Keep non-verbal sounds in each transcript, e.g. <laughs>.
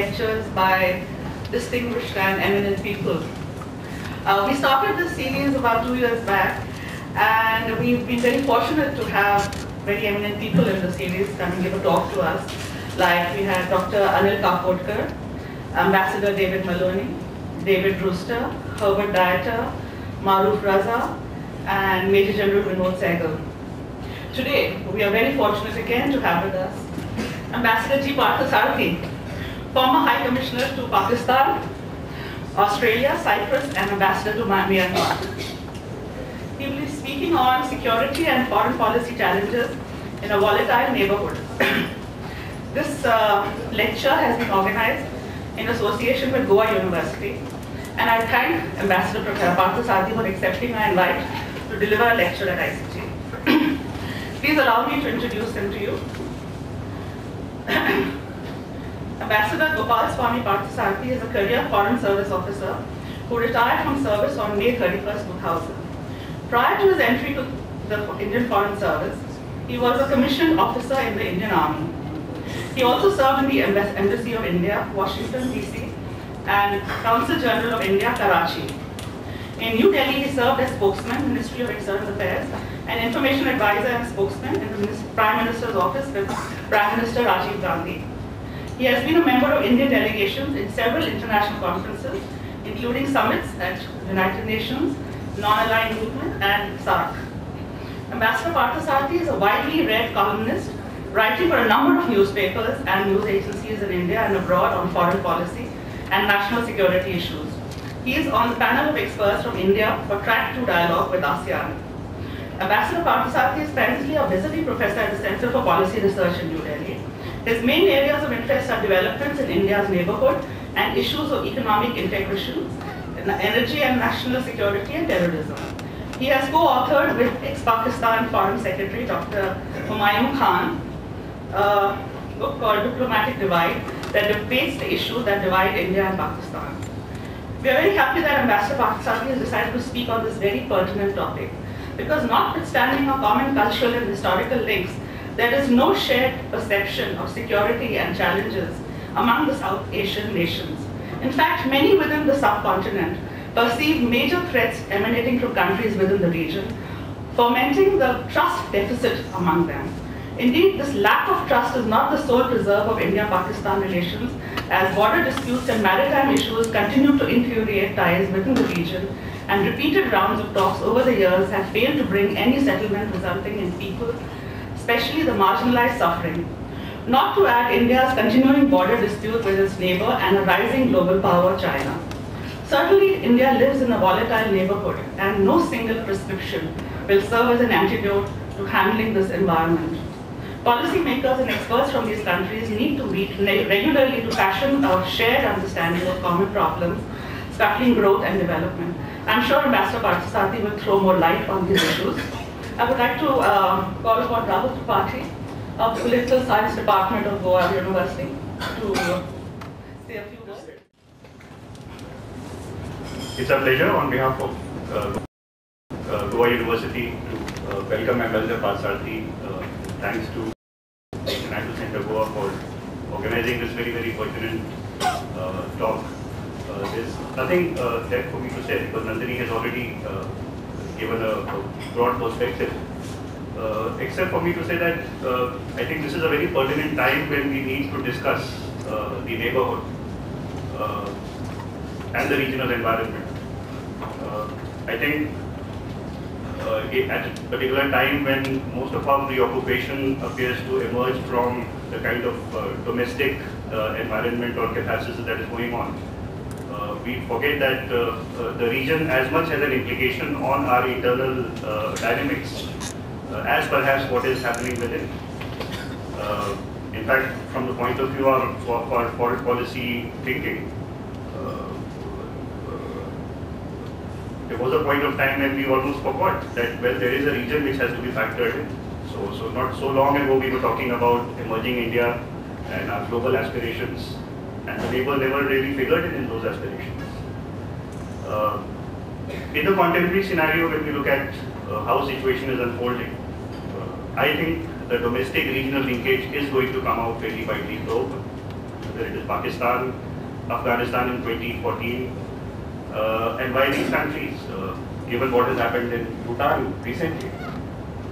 lectures by distinguished and eminent people. Uh, we started this series about two years back and we've been very fortunate to have very eminent people in the series come and give a talk to us. Like we had Dr. Anil Kakodkar, Ambassador David Malone, David Brewster, Heribert Dieter, Maroof Raza, and Major General Vinod Sehgal. Today, we are very fortunate again to have with us Ambassador G. Parthasarathy, former High Commissioner to Pakistan, Australia, Cyprus, and Ambassador to Myanmar. He will be speaking on security and foreign policy challenges in a volatile neighborhood. this uh, lecture has been organized in association with Goa University, and I thank Ambassador Parthasarathy for accepting my invite to deliver a lecture at ICG. <clears throat> Please allow me to introduce him to you. <clears throat> Ambassador Gopalaswami Parthasarathy is a career Foreign Service officer who retired from service on May 31, 2000. Prior to his entry to the Indian Foreign Service, he was a commissioned officer in the Indian Army. He also served in the Embassy of India, Washington, D.C., and Consul General of India, Karachi. In New Delhi, he served as spokesman, Ministry of External Affairs, and information advisor and spokesman in the Prime Minister's office with Prime Minister Rajiv Gandhi. He has been a member of Indian delegations in several international conferences, including summits at United Nations, Non-Aligned Movement, and SAARC. Ambassador Parthasarathy is a widely read columnist, writing for a number of newspapers and news agencies in India and abroad on foreign policy and national security issues. He is on the panel of experts from India for Track 2 Dialogue with ASEAN. Ambassador Parthasarathy is presently a visiting professor at the Center for Policy Research in New Delhi. His main areas of interest are developments in India's neighborhood and issues of economic integration, energy and national security and terrorism. He has co-authored with ex-Pakistan Foreign Secretary Dr. Humayun Khan a book called Diplomatic Divide that debates the issues that divide India and Pakistan. We are very happy that Ambassador Parthasarathy has decided to speak on this very pertinent topic because notwithstanding our common cultural and historical links, there is no shared perception of security and challenges among the South Asian nations. In fact, many within the subcontinent perceive major threats emanating from countries within the region, fomenting the trust deficit among them. Indeed, this lack of trust is not the sole preserve of India-Pakistan relations, as border disputes and maritime issues continue to infuriate ties within the region, and repeated rounds of talks over the years have failed to bring any settlement resulting in people, especially the marginalized suffering. Not to add India's continuing border dispute with its neighbor and a rising global power, China. Certainly, India lives in a volatile neighborhood, and no single prescription will serve as an antidote to handling this environment. Policymakers and experts from these countries need to meet regularly to fashion a shared understanding of common problems, scuttling growth and development. I'm sure Ambassador Parthasarathy will throw more light on these issues. I would like to uh, call upon Rahul Tripathi of the Political Science Department of Goa University to say a few words. It's a pleasure on behalf of uh, uh, Goa University to uh, welcome Ambassador Parthasarathy. Uh, thanks to the International Center Goa for organizing this very, very pertinent uh, talk. Uh, there's nothing uh, left for me to say because Nandini has already given a, a, broad perspective. Uh, except for me to say that uh, I think this is a very pertinent time when we need to discuss the neighborhood and the regional environment. I think uh, at a particular time when most of our preoccupation appears to emerge from the kind of uh, domestic uh, environment or catharsis that is going on. Uh, we forget that uh, uh, the region as much has an implication on our internal dynamics as perhaps what is happening within. in fact, from the point of view of our foreign policy thinking, there was a point of time when we almost forgot that, well, there is a region which has to be factored in. So, so not so long ago we were talking about emerging India and our global aspirations, and the neighbor never really figured in, in those aspirations. Uh, in the contemporary scenario, when we look at uh, how the situation is unfolding, I think the domestic regional linkage is going to come out fairly widely though, whether it is Pakistan, Afghanistan in 2014, uh, and why these countries, uh, given what has happened in Bhutan recently,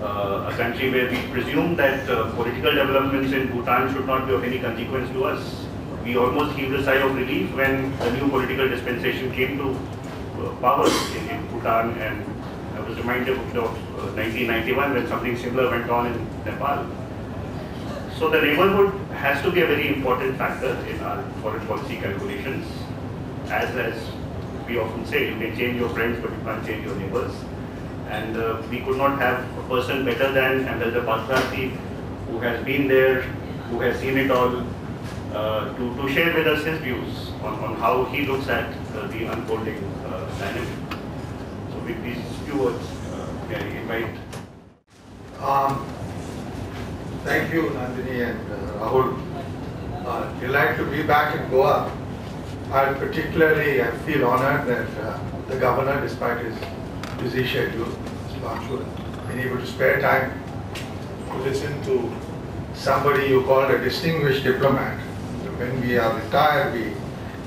uh, a country where we presume that uh, political developments in Bhutan should not be of any consequence to us. We almost heaved a sigh of relief when the new political dispensation came to uh, power in, in Bhutan and I was reminded of 1991 when something similar went on in Nepal. So the neighborhood has to be a very important factor in our foreign policy calculations. As, as we often say, you may change your friends, but you can't change your neighbors. And uh, we could not have a person better than Ambassador Parthasarathy, who has been there, who has seen it all, uh, to, to share with us his views on, on how he looks at uh, the unfolding uh, dynamic. So with these few words, uh, I invite. Um, thank you, Nandini and uh, Rahul. Uh, delight to be back in Goa. I particularly I feel honored that the governor, despite his busy schedule, Mr. Wanchoo, been able to spare time to listen to somebody you called a distinguished diplomat. When we are retired, we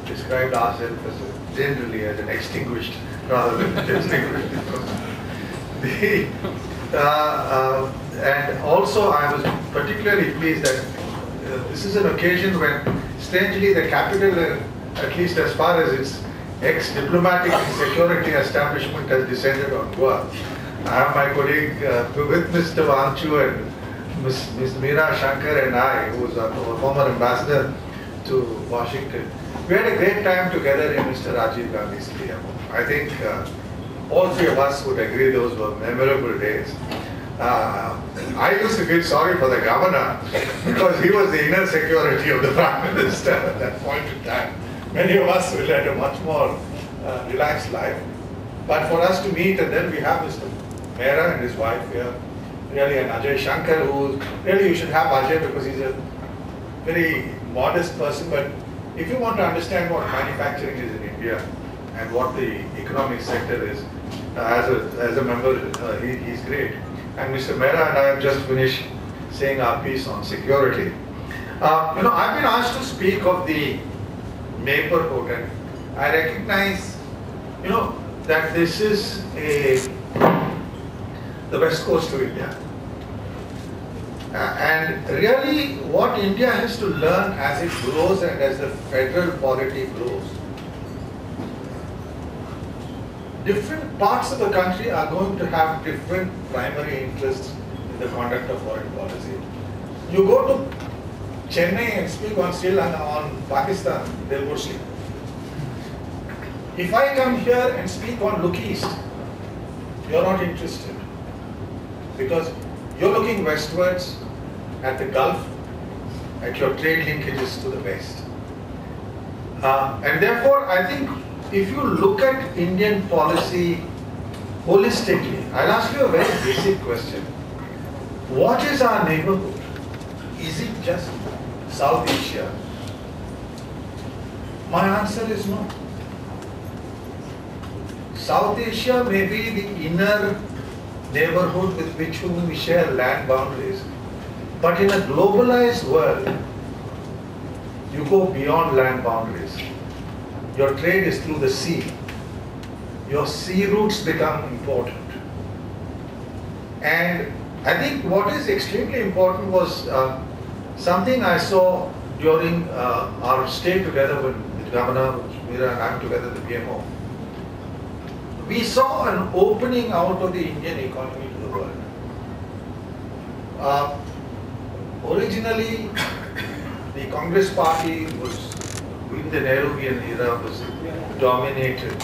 described ourselves as generally as an extinguished rather than distinguished. <laughs> The, uh, uh, and also, I was particularly pleased that uh, this is an occasion when, strangely, the capital, uh, at least as far as its ex-diplomatic and security establishment has descended on Goa. I have my colleague uh, with Mr. Wanchoo and Ms. Ms. Meera Shankar and I, who is our former ambassador to Washington. We had a great time together in Mr. Rajiv Gandhi's PMO. I think uh, all three of us would agree those were memorable days. Uh, I used to feel sorry for the governor because he was the inner security of the <laughs> prime minister at that point in time. Many of us will lead a much more uh, relaxed life. But for us to meet and then we have Mr. Mehra and his wife here, really and Ajay Shankar, who really you should have Ajay because he's a very modest person. But if you want to understand what manufacturing is in India and what the economic sector is, uh, as, a, as a member, uh, he, he's great. And Mr. Mehra and I have just finished saying our piece on security. Uh, you know, I've been asked to speak of the neighborhood and I recognize, you know, that this is a, the west coast of India. Uh, and really what India has to learn as it grows and as the federal polity grows different parts of the country are going to have different primary interests in the conduct of foreign policy. You go to Chennai and speak on Sri Lanka, on Pakistan, they'll sleep. If I come here and speak on Look East, you're not interested. Because you're looking westwards at the Gulf, at your trade linkages to the west. Uh, and therefore, I think if you look at Indian policy holistically, I'll ask you a very basic question. What is our neighborhood? Is it just South Asia? My answer is no. South Asia may be the inner neighborhood with which whom we share land boundaries. But in a globalized world, you go beyond land boundaries. Your trade is through the sea. Your sea routes become important. And I think what is extremely important was uh, something I saw during uh, our stay together with, with Governor Meera and I together the PMO. We saw an opening out of the Indian economy to the world. Uh, originally, the Congress party was in the Nehruvian era was dominated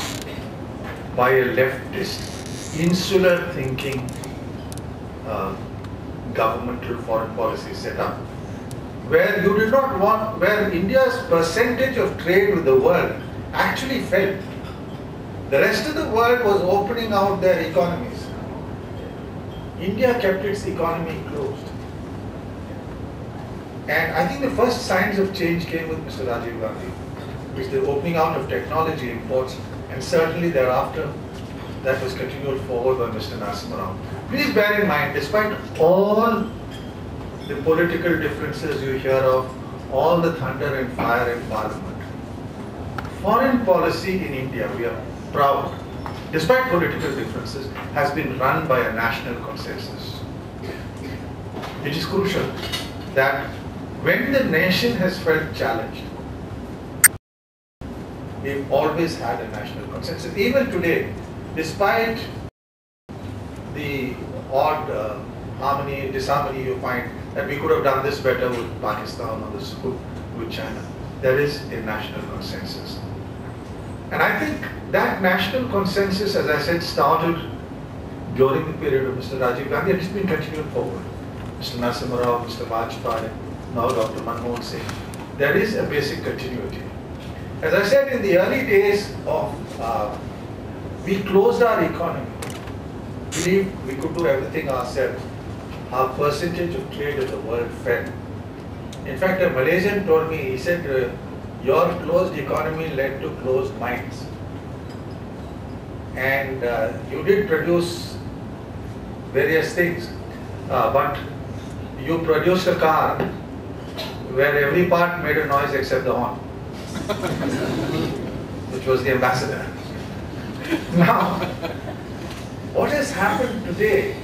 by a leftist, insular thinking uh, governmental foreign policy setup, where you did not want, where India's percentage of trade with the world actually fell. The rest of the world was opening out their economies. India kept its economy closed. And I think the first signs of change came with Mr. Rajiv Gandhi, with the opening out of technology imports, and certainly thereafter that was continued forward by Mr. Narasimha. Please bear in mind, despite all the political differences you hear of, all the thunder and fire in parliament, foreign policy in India, we are proud, despite political differences, has been run by a national consensus. It is crucial that when the nation has felt challenged, we've always had a national consensus. Even today, despite the odd uh, harmony, disharmony you find that we could have done this better with Pakistan or this with China, there is a national consensus. And I think that national consensus, as I said, started during the period of Mr. Rajiv Gandhi and it's been continued forward. Mr. Narasimha Rao, Mr. Vajpayee, now Dr. Manmohan Singh. There is a basic continuity. As I said, in the early days of, uh, we closed our economy. Believe we could do everything ourselves. Our percentage of trade in the world fell. In fact, a Malaysian told me, he said, uh, your closed economy led to closed minds. And uh, you did produce various things, uh, but you produced a car where every part made a noise except the horn, <laughs> which was the ambassador. <laughs> Now, what has happened today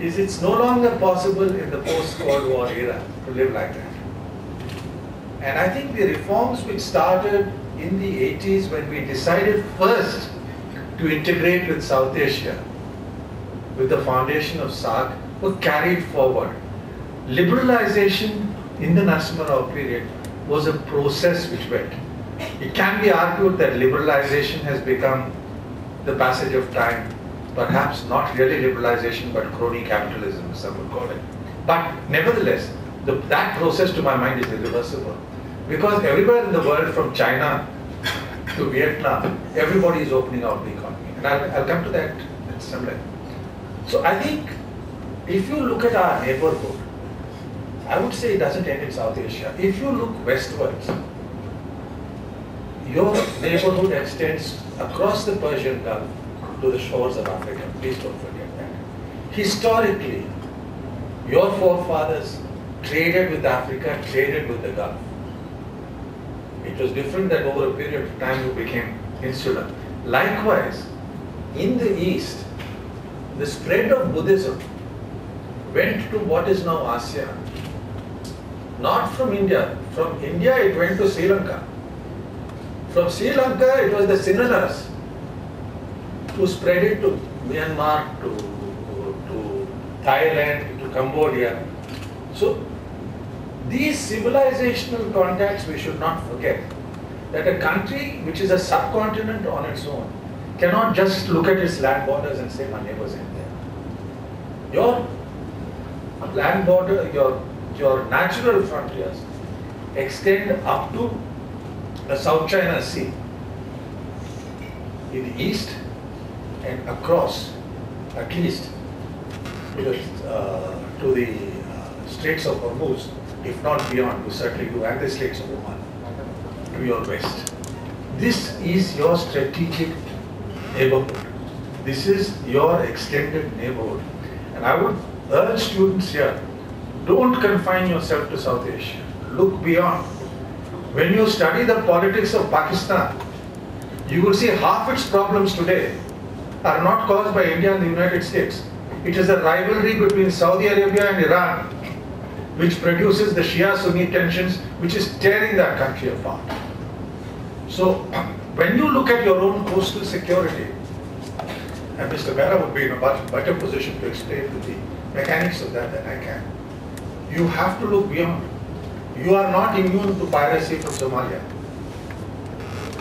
is it's no longer possible in the post-Cold War era to live like that. And I think the reforms which started in the 80s when we decided first to integrate with South Asia with the foundation of SAARC were carried forward. Liberalization in the Narasimha Rao period was a process which went. It can be argued that liberalization has become the passage of time, perhaps not really liberalization but crony capitalism, some would call it. But nevertheless, the, that process to my mind is irreversible. Because everywhere in the world from China to Vietnam, everybody is opening up the economy. And I'll, I'll come to that in some length. So I think if you look at our neighborhood, I would say it doesn't end in South Asia. If you look westwards, your neighborhood extends across the Persian Gulf to the shores of Africa. Please don't forget that. Historically, your forefathers traded with Africa, traded with the Gulf. It was different that over a period of time you became insular. Likewise, in the East, the spread of Buddhism went to what is now ASEAN. Not from India. From India it went to Sri Lanka. From Sri Lanka it was the Sinhalas who spread it to Myanmar, to, to Thailand, to Cambodia. So these civilizational contacts we should not forget that a country which is a subcontinent on its own cannot just look at its land borders and say my neighbors in there. Your land border, your, your natural frontiers extend up to the South China Sea in the east and across at least to the, uh, to the uh, Straits of Hormuz, if not beyond, we certainly do, and the Straits of Oman to your west. This is your strategic neighborhood. This is your extended neighborhood. And I would urge students here, don't confine yourself to South Asia. Look beyond. When you study the politics of Pakistan, you will see half its problems today are not caused by India and the United States. It is a rivalry between Saudi Arabia and Iran which produces the Shia-Sunni tensions which is tearing that country apart. So when you look at your own coastal security, and Mr. Bera would be in a much better position to explain the mechanics of that than I can, you have to look beyond. You are not immune to piracy from Somalia.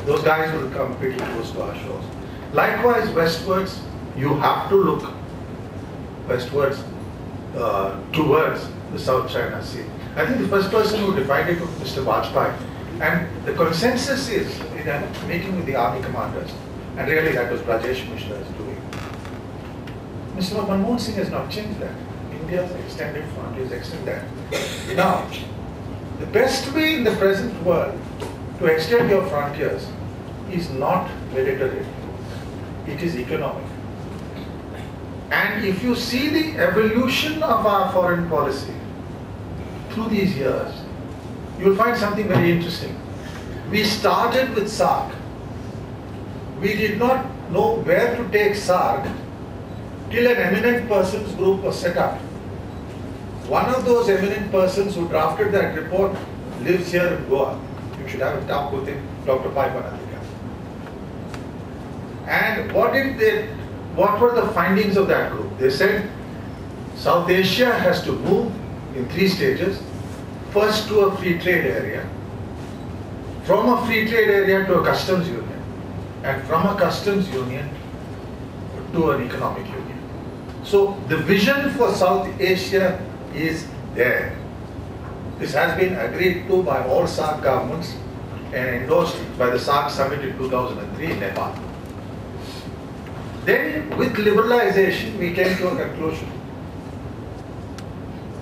Those guys will come pretty close to our shores. Likewise, westwards, you have to look westwards uh, towards the South China Sea. I think the first person who defined it was Mr. Vajpayee. And the consensus is in a meeting with the army commanders, and really that was Brajesh Mishra's doing. Mr. Manmohan Singh has not changed that. India's extended frontiers extend that. Now, the best way in the present world to extend your frontiers is not military. it is economic. And if you see the evolution of our foreign policy through these years, you'll find something very interesting. We started with SAARC. We did not know where to take SAARC till an eminent persons group was set up. One of those eminent persons who drafted that report lives here in Goa. You should have a talk with him, Dr. Pai Panandiker. And what did they, what were the findings of that group? They said South Asia has to move in three stages. First to a free trade area, from a free trade area to a customs union, and from a customs union to an economic union. So the vision for South Asia is there. This has been agreed to by all SAARC governments and endorsed by the SAARC summit in 2003 in Nepal. Then with liberalization, we came to a conclusion.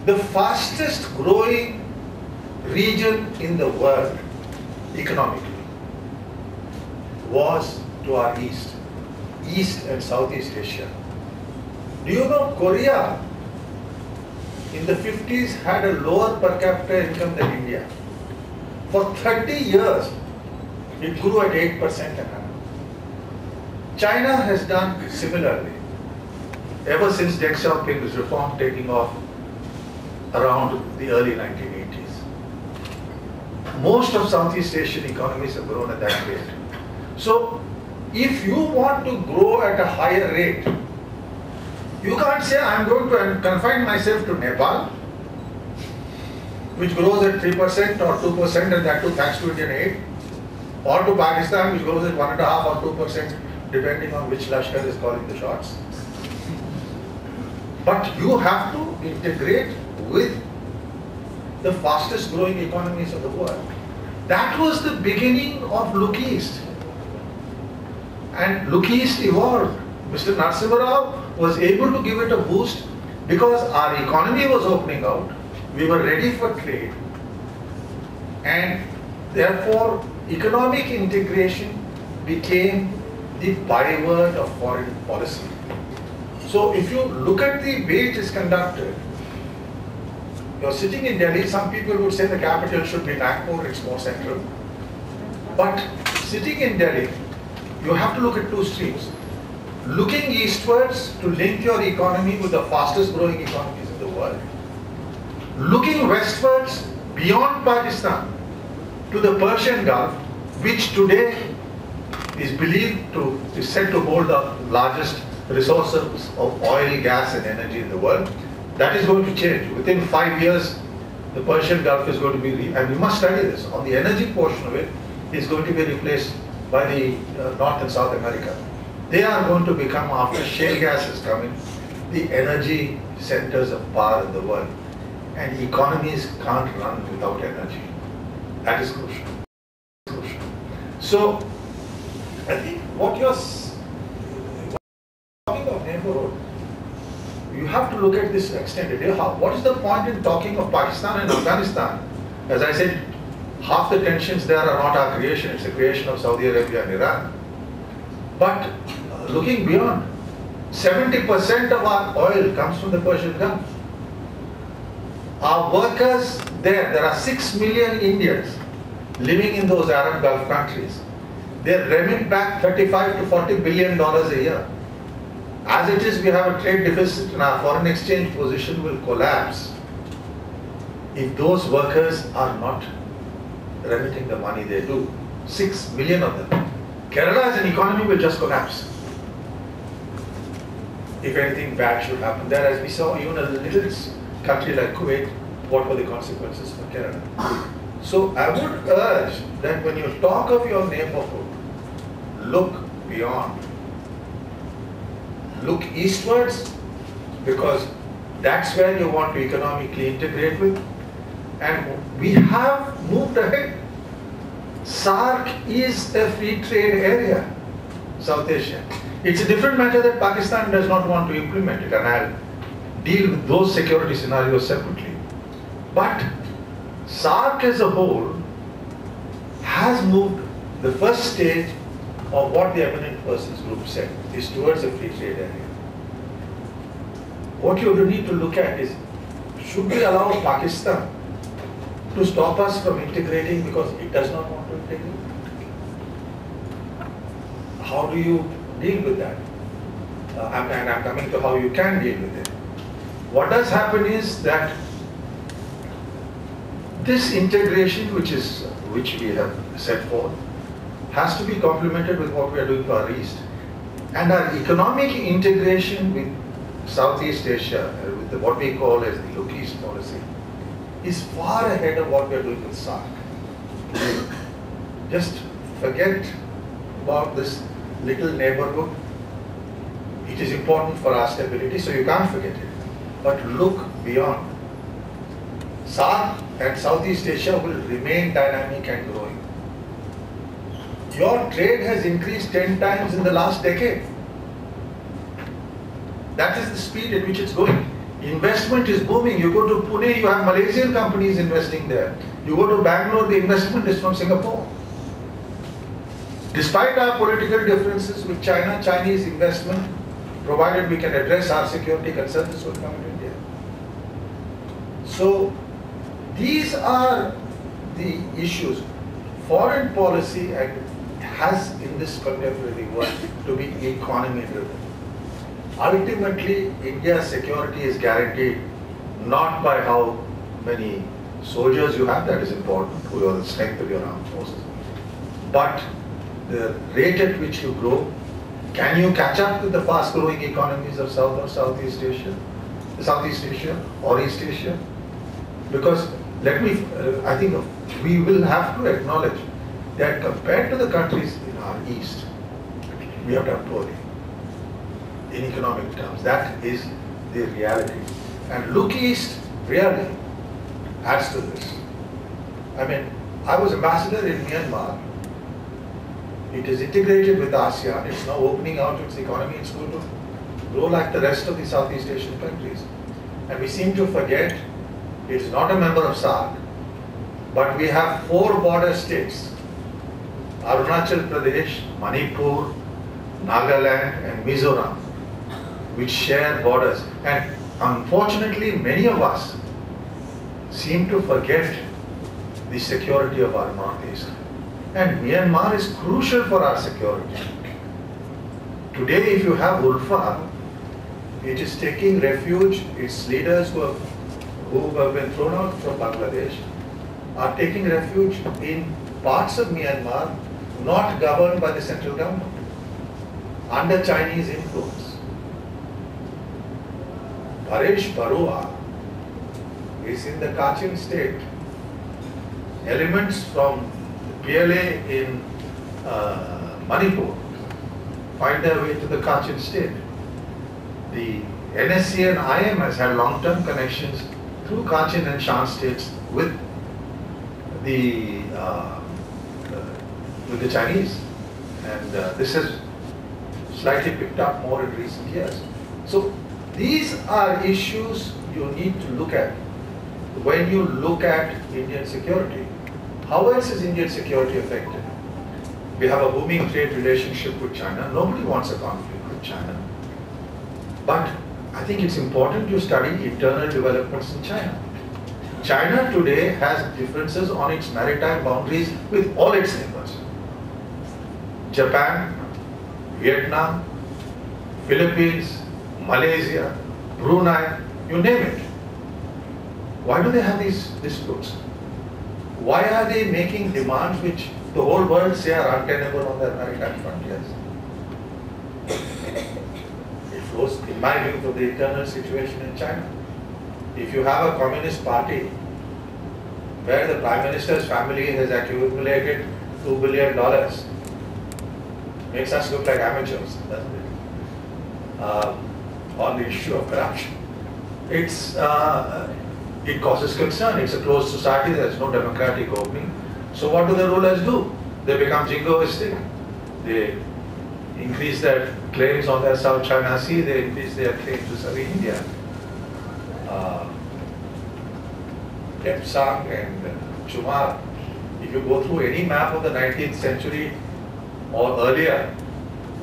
The fastest growing region in the world economically was to our east, East and Southeast Asia. Do you know Korea in the 50s had a lower per capita income than India. For 30 years, it grew at 8% annum. China has done similarly. Ever since Deng Xiaoping's reform taking off around the early 1980s. Most of Southeast Asian economies have grown at that rate. So, if you want to grow at a higher rate, you can't say I'm going to confine myself to Nepal, which grows at 3% or 2% and that too thanks to Indian aid, or to Pakistan which grows at 1.5 or 2% depending on which Lashkar is calling the shots. But you have to integrate with the fastest growing economies of the world. That was the beginning of Look East. And Look East evolved. Mr. Narasimharao was able to give it a boost because our economy was opening out. We were ready for trade. And therefore, economic integration became the byword of foreign policy. So if you look at the way it is conducted, you're sitting in Delhi, some people would say the capital should be Nagpur, it's more central. But sitting in Delhi, you have to look at two streams looking eastwards to link your economy with the fastest growing economies in the world, looking westwards beyond Pakistan to the Persian Gulf, which today is believed to, is said to hold the largest resources of oil, gas and energy in the world. That is going to change. Within five years, the Persian Gulf is going to be, and we must study this, on the energy portion of it, is going to be replaced by the uh, North and South America. They are going to become, after shale gas is coming, the energy centers of power in the world. And economies can't run without energy. That is crucial. crucial. So, I think what you're talking of neighborhood, you have to look at this extended. What is the point in talking of Pakistan and Afghanistan? As I said, half the tensions there are not our creation, it's the creation of Saudi Arabia and Iran. But uh, looking beyond, 70% of our oil comes from the Persian Gulf. Our workers there, there are 6 million Indians living in those Arab Gulf countries. They remit back 35 to 40 billion dollars a year. As it is, we have a trade deficit and our foreign exchange position will collapse if those workers are not remitting the money they do. 6 million of them. Kerala as an economy will just collapse if anything bad should happen there, as we saw even a little country like Kuwait, what were the consequences for Kerala? So I would urge that when you talk of your neighborhood, look beyond. Look eastwards because that's where you want to economically integrate with. And we have moved ahead. SAARC is a free trade area, South Asia. It's a different matter that Pakistan does not want to implement it, and I'll deal with those security scenarios separately. But SAARC as a whole has moved the first stage of what the eminent persons group said, is towards a free trade area. What you need to look at is, should we allow Pakistan to stop us from integrating because it does not want to integrate? How do you deal with that? Uh, and, I'm coming to how you can deal with it. What does happen is that this integration, which is which we have set forth, has to be complemented with what we are doing to our east. And our economic integration with Southeast Asia, uh, with the, what we call as the Look East policy, is far ahead of what we are doing with SAARC. Just forget about this little neighborhood. It is important for our stability, so you can't forget it. But look beyond. SAARC and Southeast Asia will remain dynamic and growing. Your trade has increased 10 times in the last decade. That is the speed at which it's going. Investment is booming. You go to Pune, you have Malaysian companies investing there. You go to Bangalore, the investment is from Singapore. Despite our political differences with China, Chinese investment, provided we can address our security concerns, will come to India. So these are the issues. Foreign policy has in this contemporary world to be economy driven. Ultimately, India's security is guaranteed not by how many soldiers you have, that is important, to the strength of your armed forces, but the rate at which you grow. Can you catch up with the fast growing economies of South or Southeast Asia, Southeast Asia or East Asia? Because let me, uh, I think we will have to acknowledge that compared to the countries in our east, we have done poorly in economic terms. That is the reality. And look east really adds to this. I mean, I was ambassador in Myanmar. It is integrated with ASEAN. It's now opening out its economy. It's going to grow like the rest of the Southeast Asian countries. And we seem to forget it is not a member of SAARC, but we have four border states, Arunachal Pradesh, Manipur, Nagaland and Mizoram, which share borders. And unfortunately, many of us seem to forget the security of our northeast. And Myanmar is crucial for our security. Today, if you have ULFA, it is taking refuge, its leaders who have who have been thrown out from Bangladesh are taking refuge in parts of Myanmar not governed by the central government, under Chinese influence. Paresh Barua is in the Kachin state. Elements from the PLA in uh, Manipur find their way to the Kachin state. The NSC and IMS had long-term connections through Kachin and Shan states with the uh, with the Chinese, and uh, this has slightly picked up more in recent years. So these are issues you need to look at when you look at Indian security. How else is Indian security affected? We have a booming trade relationship with China. Nobody wants a conflict with China. But I think it's important to study internal developments in China. China today has differences on its maritime boundaries with all its neighbors. Japan, Vietnam, Philippines, Malaysia, Brunei, you name it. Why do they have these disputes? Why are they making demands which the whole world say are untenable on their maritime frontiers? It flows, in my view, to the internal situation in China. If you have a communist party where the prime minister's family has accumulated two billion dollars, makes us look like amateurs, doesn't it? Uh, on the issue of corruption. It's, uh, it causes concern. It's a closed society. There's no democratic opening. So what do the rulers do? They become jingoistic. They increase their claims on their South China Sea, they increase their claims to South India. Uh, and Chumar, if you go through any map of the 19th century or earlier,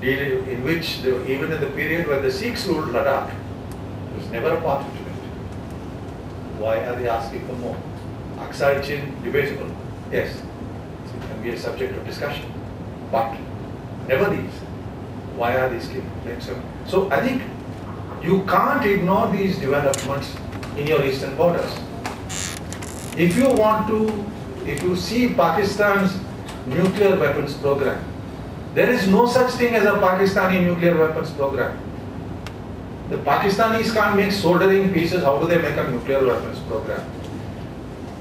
in which, even in the period when the Sikhs ruled Ladakh, it was never a party to it. Why are they asking for more? Aksai Chin, debatable. Yes, it can be a subject of discussion. But never these. Why are these claims? So I think you can't ignore these developments in your eastern borders. If you want to, if you see Pakistan's nuclear weapons program, there is no such thing as a Pakistani nuclear weapons program. The Pakistanis can't make soldering pieces, how do they make a nuclear weapons program?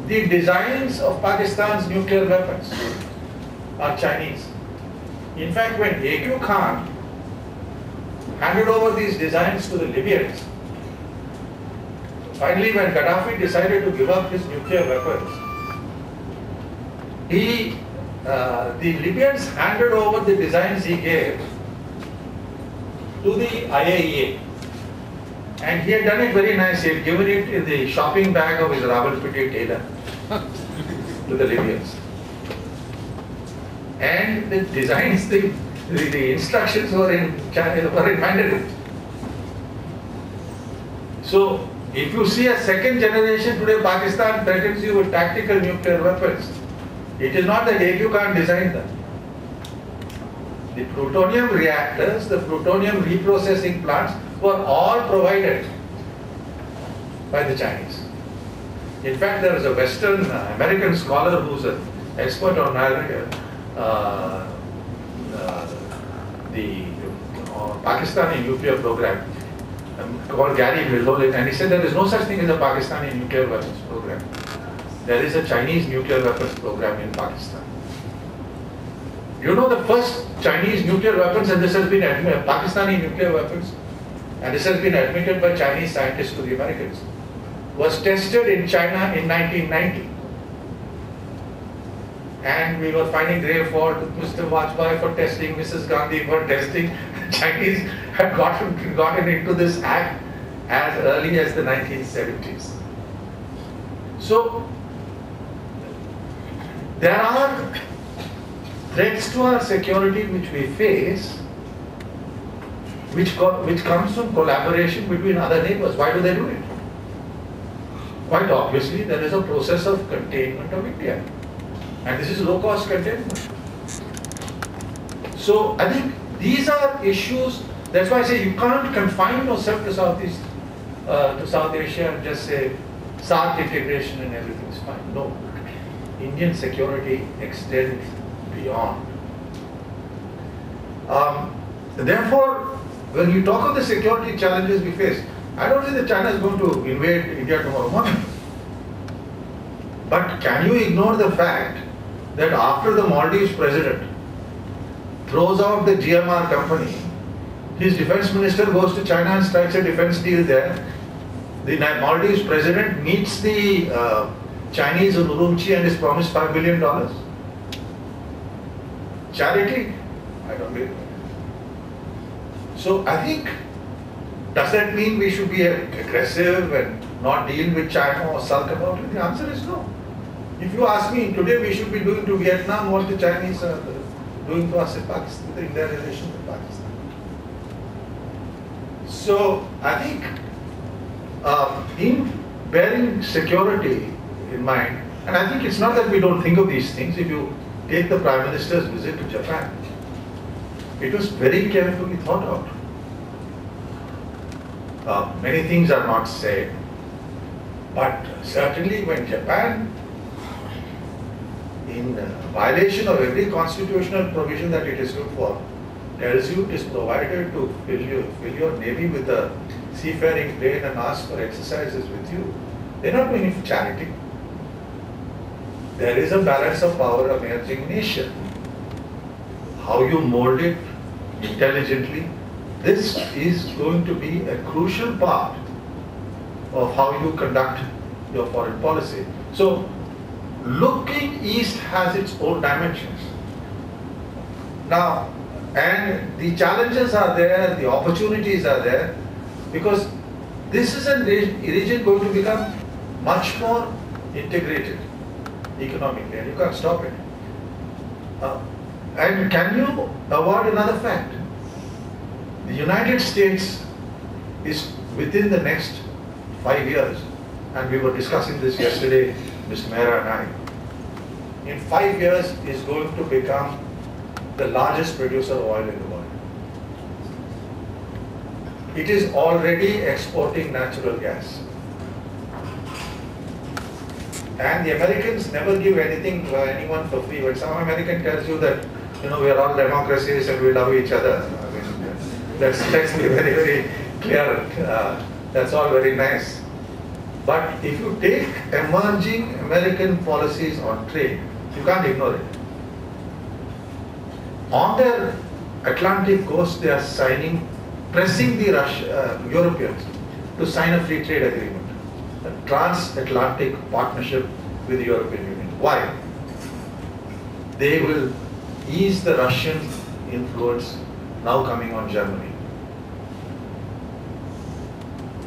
The designs of Pakistan's nuclear weapons are Chinese. In fact, when A.Q. Khan handed over these designs to the Libyans, finally when Gaddafi decided to give up his nuclear weapons, he uh, the Libyans handed over the designs he gave to the IAEA. And he had done it very nicely. He had given it in the shopping bag of his Rawalpindi tailor <laughs> to the Libyans. And the designs, the, the, the instructions were in, were in Mandarin. So, if you see a second generation today, Pakistan threatens you with tactical nuclear weapons. It is not that AQ can't design them. The plutonium reactors, the plutonium reprocessing plants were all provided by the Chinese. In fact, there is a Western uh, American scholar who's an expert on uh, uh, the uh, Pakistani nuclear program um, called Gary Milhollin, and he said there is no such thing as a Pakistani nuclear weapons program there is a Chinese nuclear weapons program in Pakistan. You know the first Chinese nuclear weapons, and this has been admitted, Pakistani nuclear weapons, and this has been admitted by Chinese scientists to the Americans, was tested in China in 1990. And we were finding grave fault Mr. Vajpayee for testing, Mrs. Gandhi for testing. <laughs> Chinese had gotten, gotten into this act as early as the 1970s. So there are threats to our security which we face, which, which comes from collaboration between other neighbors. Why do they do it? Quite obviously, there is a process of containment of India. And this is low-cost containment. So I think these are issues, that's why I say you can't confine yourself to Southeast, uh, to South Asia and just say South integration and everything is fine. No. Indian security extends beyond. Um, therefore, when you talk of the security challenges we face, I don't think that China is going to invade India tomorrow morning. But can you ignore the fact that after the Maldives president throws out the GMR company, his defense minister goes to China and strikes a defense deal there. The Maldives president meets the uh, Chinese in Urumqi and is promised $5 billion. Charity? I don't believe So I think, does that mean we should be aggressive and not deal with China or sulk about it? The answer is no. If you ask me, today we should be doing to Vietnam what the Chinese are doing to us in Pakistan, in their relation with Pakistan. So I think um, in bearing security in mind. And I think it's not that we don't think of these things. If you take the Prime Minister's visit to Japan, it was very carefully thought out. Uh, many things are not said, but certainly when Japan, in uh, violation of every constitutional provision that it is good for, tells you it is provided to fill, you, fill your navy with a seafaring plane and ask for exercises with you, they're not doing it for charity there is a balance of power emerging nation. How you mold it intelligently, this is going to be a crucial part of how you conduct your foreign policy. So, looking east has its own dimensions. Now, and the challenges are there, the opportunities are there, because this is a region going to become much more integrated economically and you can't stop it. Uh, and can you avoid another fact? The United States is within the next five years, and we were discussing this yesterday, Mr. Mehra and I. In five years, is going to become the largest producer of oil in the world. It is already exporting natural gas. And the Americans never give anything to anyone for free. When some American tells you that, you know, we are all democracies and we love each other, I mean, be <laughs> very, very clear. Uh, that's all very nice. But if you take emerging American policies on trade, you can't ignore it. On their Atlantic coast, they are signing, pressing the Russia, uh, Europeans to sign a free trade agreement a transatlantic partnership with the European Union. Why? They will ease the Russian influence now coming on Germany.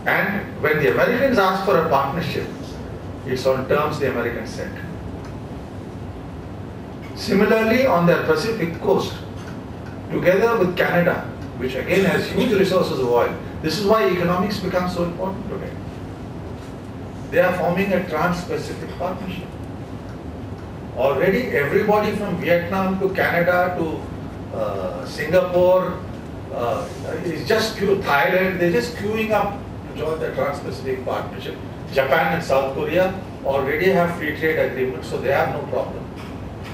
And when the Americans ask for a partnership, it's on terms the Americans set. Similarly, on the Pacific coast, together with Canada, which again has huge resources of oil, this is why economics becomes so important today. They are forming a trans-Pacific partnership. Already everybody from Vietnam to Canada to uh, Singapore uh, is just queue, Thailand, they're just queuing up to join the trans-Pacific partnership. Japan and South Korea already have free trade agreements, so they have no problem.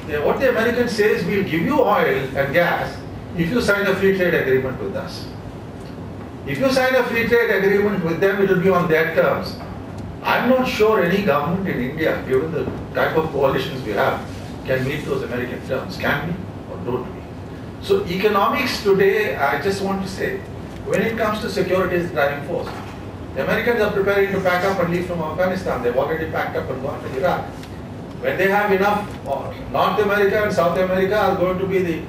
They, what the Americans say is, we'll give you oil and gas if you sign a free trade agreement with us. If you sign a free trade agreement with them, it will be on their terms. I'm not sure any government in India, given the type of coalitions we have, can meet those American terms. Can we or don't we? So economics today, I just want to say, when it comes to security is driving force. The Americans are preparing to pack up and leave from Afghanistan. They've already packed up and gone to Iraq. When they have enough, uh, North America and South America are going to be the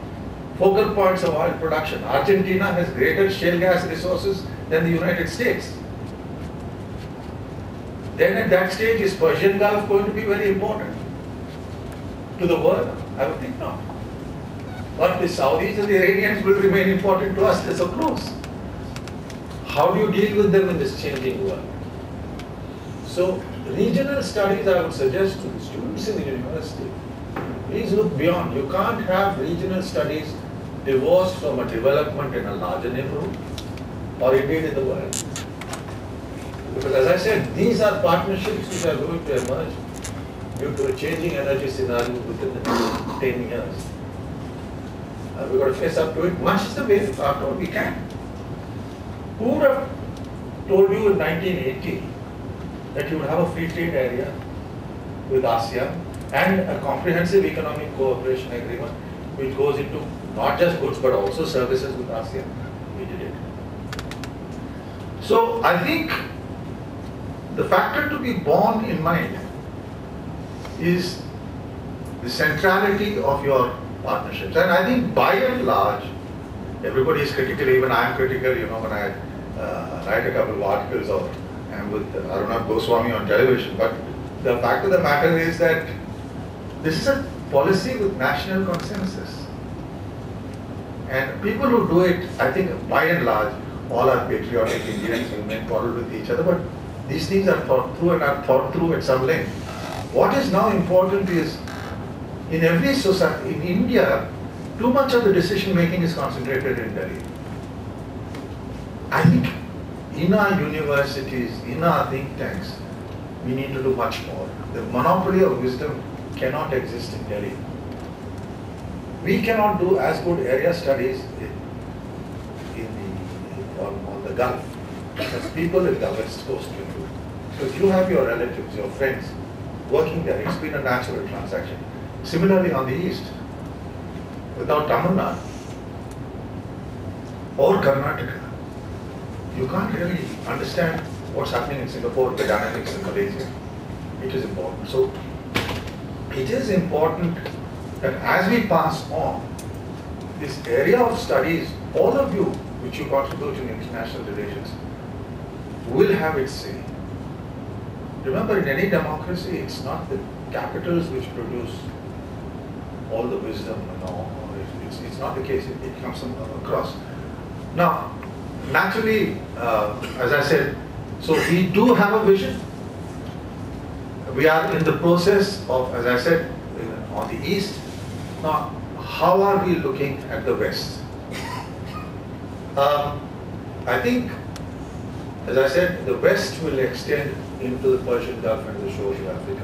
focal points of oil production. Argentina has greater shale gas resources than the United States. Then at that stage, is Persian Gulf going to be very important to the world? I would think not. But the Saudis and the Iranians will remain important to us, they're so close. How do you deal with them in this changing world? So, regional studies I would suggest to the students in the university, please look beyond. You can't have regional studies divorced from a development in a larger neighborhood or indeed in the world. Because as I said, these are partnerships which are going to emerge due to a changing energy scenario within the next 10 years. Uh, we've got to face up to it much the way after we can. Who would have told you in 1980 that you would have a free trade area with ASEAN and a comprehensive economic cooperation agreement which goes into not just goods but also services with ASEAN? We did it. So I think the factor to be borne in mind is the centrality of your partnerships. And I think by and large, everybody is critical, even I am critical, you know, when I uh, write a couple of articles or am with Arnab Goswami on television. But the fact of the matter is that this is a policy with national consensus. And people who do it, I think by and large, all are patriotic Indians, who may quarrel with each other, but these things are thought through and are thought through at some length. What is now important is, in every society, in India, too much of the decision making is concentrated in Delhi. I think in our universities, in our think tanks, we need to do much more. The monopoly of wisdom cannot exist in Delhi. We cannot do as good area studies in, in the, on, on the Gulf as people in the West Coast can do. So if you have your relatives, your friends working there, it's been a natural transaction. Similarly on the East, without Tamil Nadu or Karnataka, you can't really understand what's happening in Singapore, the dynamics in Malaysia. It is important. So it is important that as we pass on, this area of studies, all of you which you contribute in international relations, will have its say. Remember, in any democracy, it's not the capitals which produce all the wisdom and all. It's, it's not the case. It, it comes across. Now, naturally, uh, as I said, so we do have a vision. We are in the process of, as I said, in- on the east. Now, how are we looking at the west? Um, I think, as I said, the west will extend into the Persian Gulf and the shores of Africa.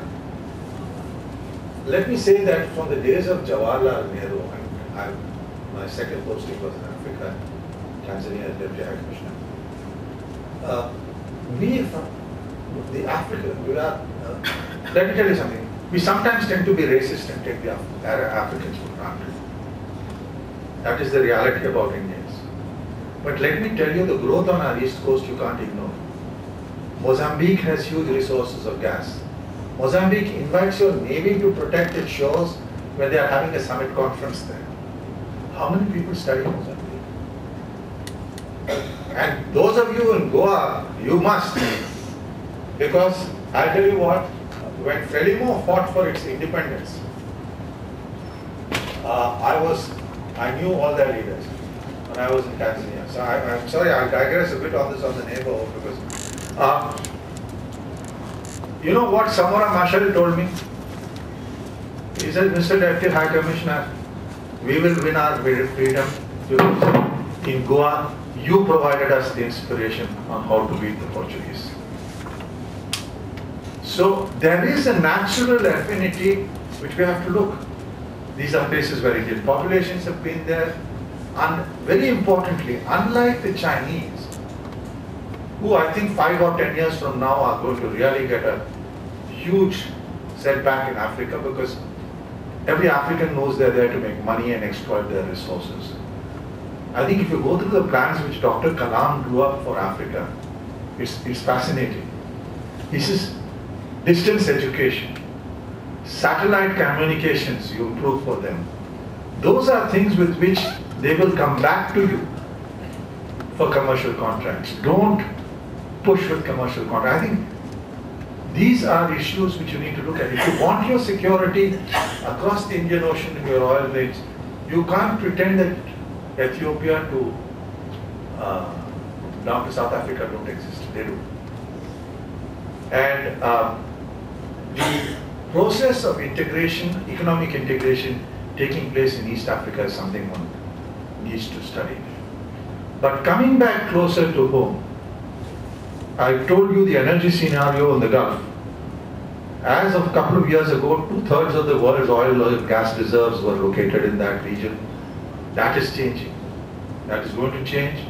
Let me say that from the days of Jawaharlal Nehru, and I, my second posting was in Africa, Tanzania Deputy High Commissioner. We the Africa, we are, uh, let me tell you something, we sometimes tend to be racist and take the Af- Africans for granted. That is the reality about Indians. But let me tell you, the growth on our east coast you can't ignore. Mozambique has huge resources of gas. Mozambique invites your navy to protect its shores when they are having a summit conference there. How many people study Mozambique? And those of you in Goa, you must. Because I tell you what, when Frelimo fought for its independence, uh, I was, I knew all their leaders when I was in Tanzania. So I, I'm sorry, I'll digress a bit on this on the neighborhood because, uh, you know what Samora Machel told me? He said, Mr. Deputy High Commissioner, we will win our freedom in Goa, you provided us the inspiration on how to beat the Portuguese. So there is a natural affinity which we have to look. These are places where Indian populations have been there. And very importantly, unlike the Chinese, who I think five or ten years from now are going to really get a huge setback in Africa because every African knows they're there to make money and exploit their resources. I think if you go through the plans which Dr. Kalam drew up for Africa, it's, it's fascinating. He says, distance education, satellite communications, you improve for them. Those are things with which they will come back to you for commercial contracts. Don't push with commercial contracts. I think these are issues which you need to look at. If you want your security across the Indian Ocean in your oil rigs, you can't pretend that Ethiopia to uh, down to South Africa don't exist. They do. And um, the process of integration, economic integration, taking place in East Africa is something one needs to study. But coming back closer to home, I told you the energy scenario in the Gulf. As of a couple of years ago, two-thirds of the world's oil and gas reserves were located in that region. That is changing. That is going to change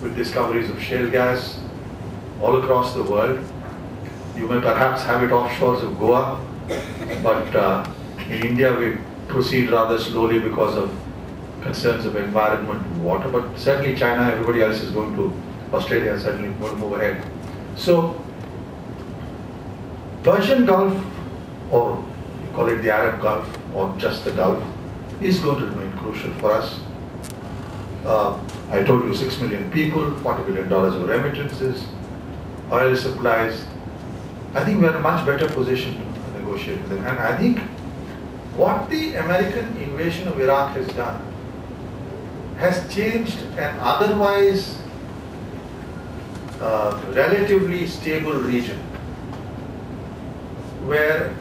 with discoveries of shale gas all across the world. You may perhaps have it offshores of Goa, but uh, in India we proceed rather slowly because of concerns of environment and water. But certainly China, everybody else is going to, Australia certainly going to move ahead. So, Persian Gulf, or you call it the Arab Gulf, or just the Gulf, is going to remain crucial for us. Uh, I told you 6 million people, $40 billion of remittances, oil supplies. I think we are in a much better position to negotiate with them. And I think what the American invasion of Iraq has done has changed an otherwise uh, relatively stable region where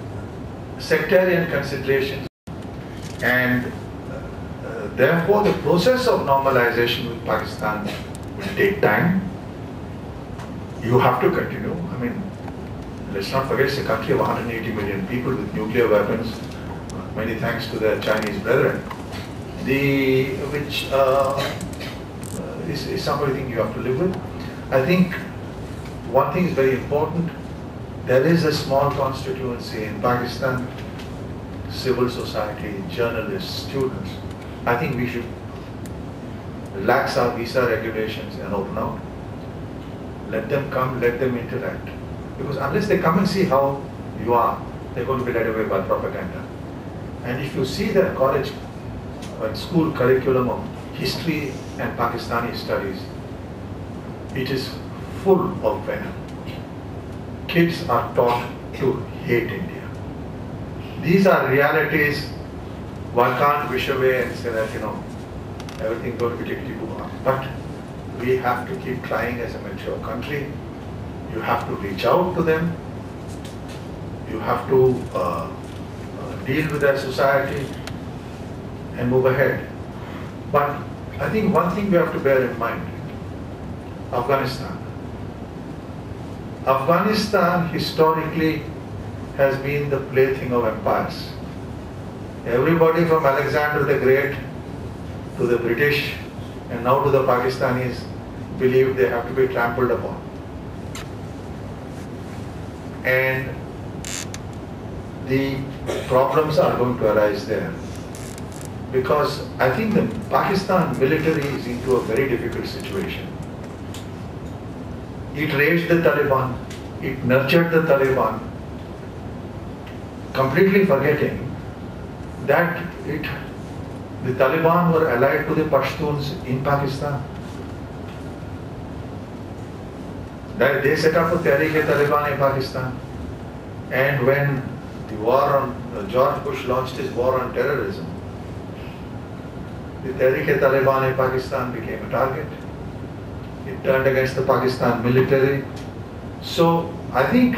sectarian considerations and uh, therefore the process of normalization with Pakistan will take time. You have to continue. I mean, let's not forget it's a country of 180 million people with nuclear weapons, many thanks to their Chinese brethren. The, which uh, is, is something you have to live with. I think one thing is very important. There is a small constituency in Pakistan, civil society, journalists, students. I think we should relax our visa regulations and open out. Let them come, let them interact. Because unless they come and see how you are, they're going to be led away by propaganda. And if you see their college and school curriculum of history and Pakistani studies, it is full of venom. Kids are taught to hate India. These are realities. One can't wish away and say that, you know, everything's going to be tickety boo. But we have to keep trying as a mature country. You have to reach out to them. You have to uh, uh, deal with their society and move ahead. But I think one thing we have to bear in mind, Afghanistan. Afghanistan historically has been the plaything of empires. Everybody from Alexander the Great to the British and now to the Pakistanis believe they have to be trampled upon. And the problems are going to arise there. Because I think the Pakistan military is into a very difficult situation. It raised the Taliban, it nurtured the Taliban, completely forgetting that it the Taliban were allied to the Pashtuns in Pakistan. That they set up a Tehreek-e-Taliban in Pakistan. And when the war on, uh, George Bush launched his war on terrorism, the Tehreek-e-Taliban in Pakistan became a target. Turned against the Pakistan military. So I think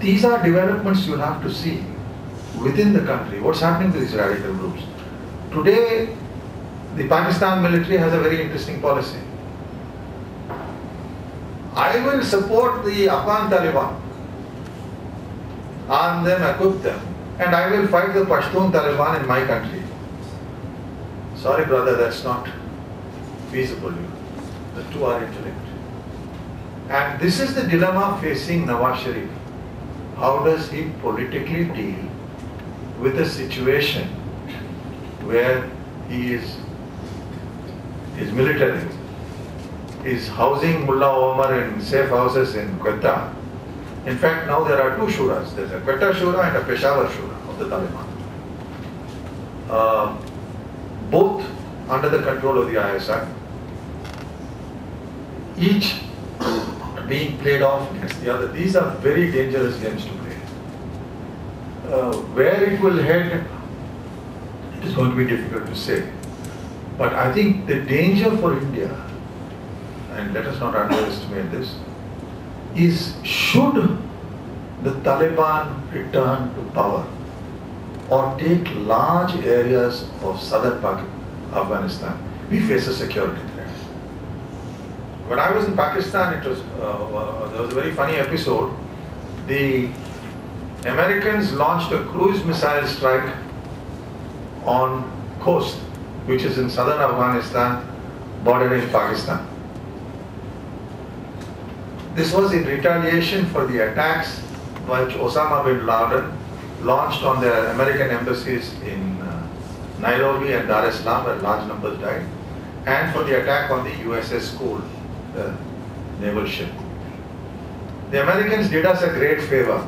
these are developments you'll have to see within the country, what's happening to these radical groups. Today, the Pakistan military has a very interesting policy. I will support the Afghan Taliban, arm them, equip them, and I will fight the Pashtun Taliban in my country. Sorry, brother, that's not feasible. Two are interlinked. And this is the dilemma facing Nawaz Sharif. How does he politically deal with a situation where he is his military is housing Mullah Omar in safe houses in Quetta. In fact, now there are two shuras. There's a Quetta Shura and a Peshawar Shura of the Taliban. Uh, both under the control of the ISI. Each <coughs> being played off against the other. These are very dangerous games to play. Uh, where it will head, it is going to be difficult to say. But I think the danger for India, and let us not underestimate this, is should the Taliban return to power or take large areas of southern Afghanistan, we face a security. When I was in Pakistan, it was uh, uh, there was a very funny episode. The Americans launched a cruise missile strike on Khost, which is in southern Afghanistan, bordering Pakistan. This was in retaliation for the attacks which Osama bin Laden launched on the American embassies in uh, Nairobi and Dar es Salaam where large numbers died, and for the attack on the USS Cole, the naval ship. The Americans did us a great favor.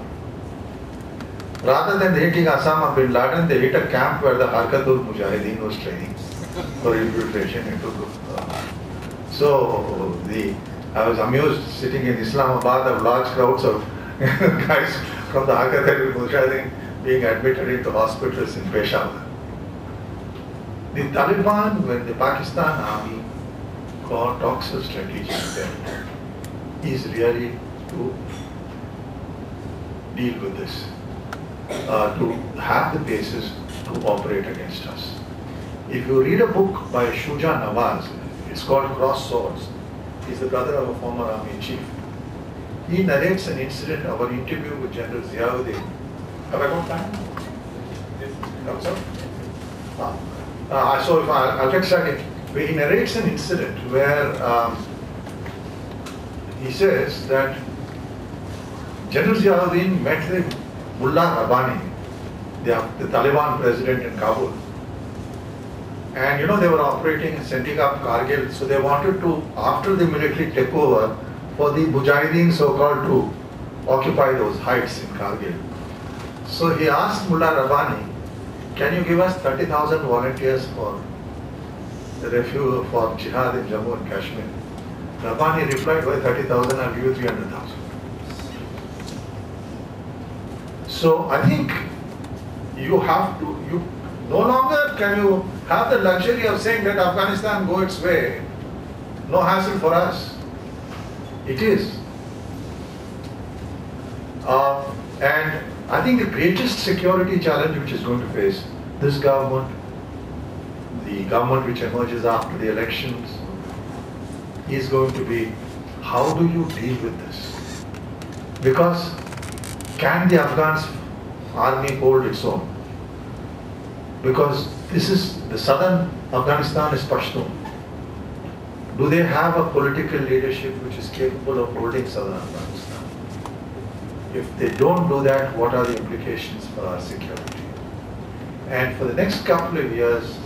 Rather than hitting Osama bin Laden, they hit a camp where the Harkatul Mujahideen was training for infiltration into. Uh, so the I was amused sitting in Islamabad of large crowds of <laughs> guys from the Harkatul Mujahideen being admitted into hospitals in Peshawar. The Taliban, when the Pakistan army talks of strategic intent, is really to deal with this, uh, to have the basis to operate against us. If you read a book by Shuja Nawaz, it's called Crossed Swords. He's the brother of a former army chief. He narrates an incident of an interview with General Ziauddin. Have I got time? No, sir? Ah. Uh, so if I, I'll get started. He narrates an incident where um, he says that General Ziauddin met the Mullah Rabbani, the, the Taliban president in Kabul. And you know, they were operating setting up Kargil, so they wanted to, after the military took over, for the Mujahideen so-called to occupy those heights in Kargil. So he asked Mullah Rabbani, can you give us 30,000 volunteers for refuge for jihad in Jammu and Kashmir? Rabbani replied, why 30,000, I'll give you 300,000. So I think you have to, you no longer can you have the luxury of saying that Afghanistan go its way no hassle for us. It is. Uh, and I think the greatest security challenge which is going to face this government, the government which emerges after the elections, is going to be how do you deal with this? Because can the Afghan army hold its own? Because this is the southern Afghanistan is Pashtun. Do they have a political leadership which is capable of holding southern Afghanistan? If they don't do that, what are the implications for our security? And for the next couple of years,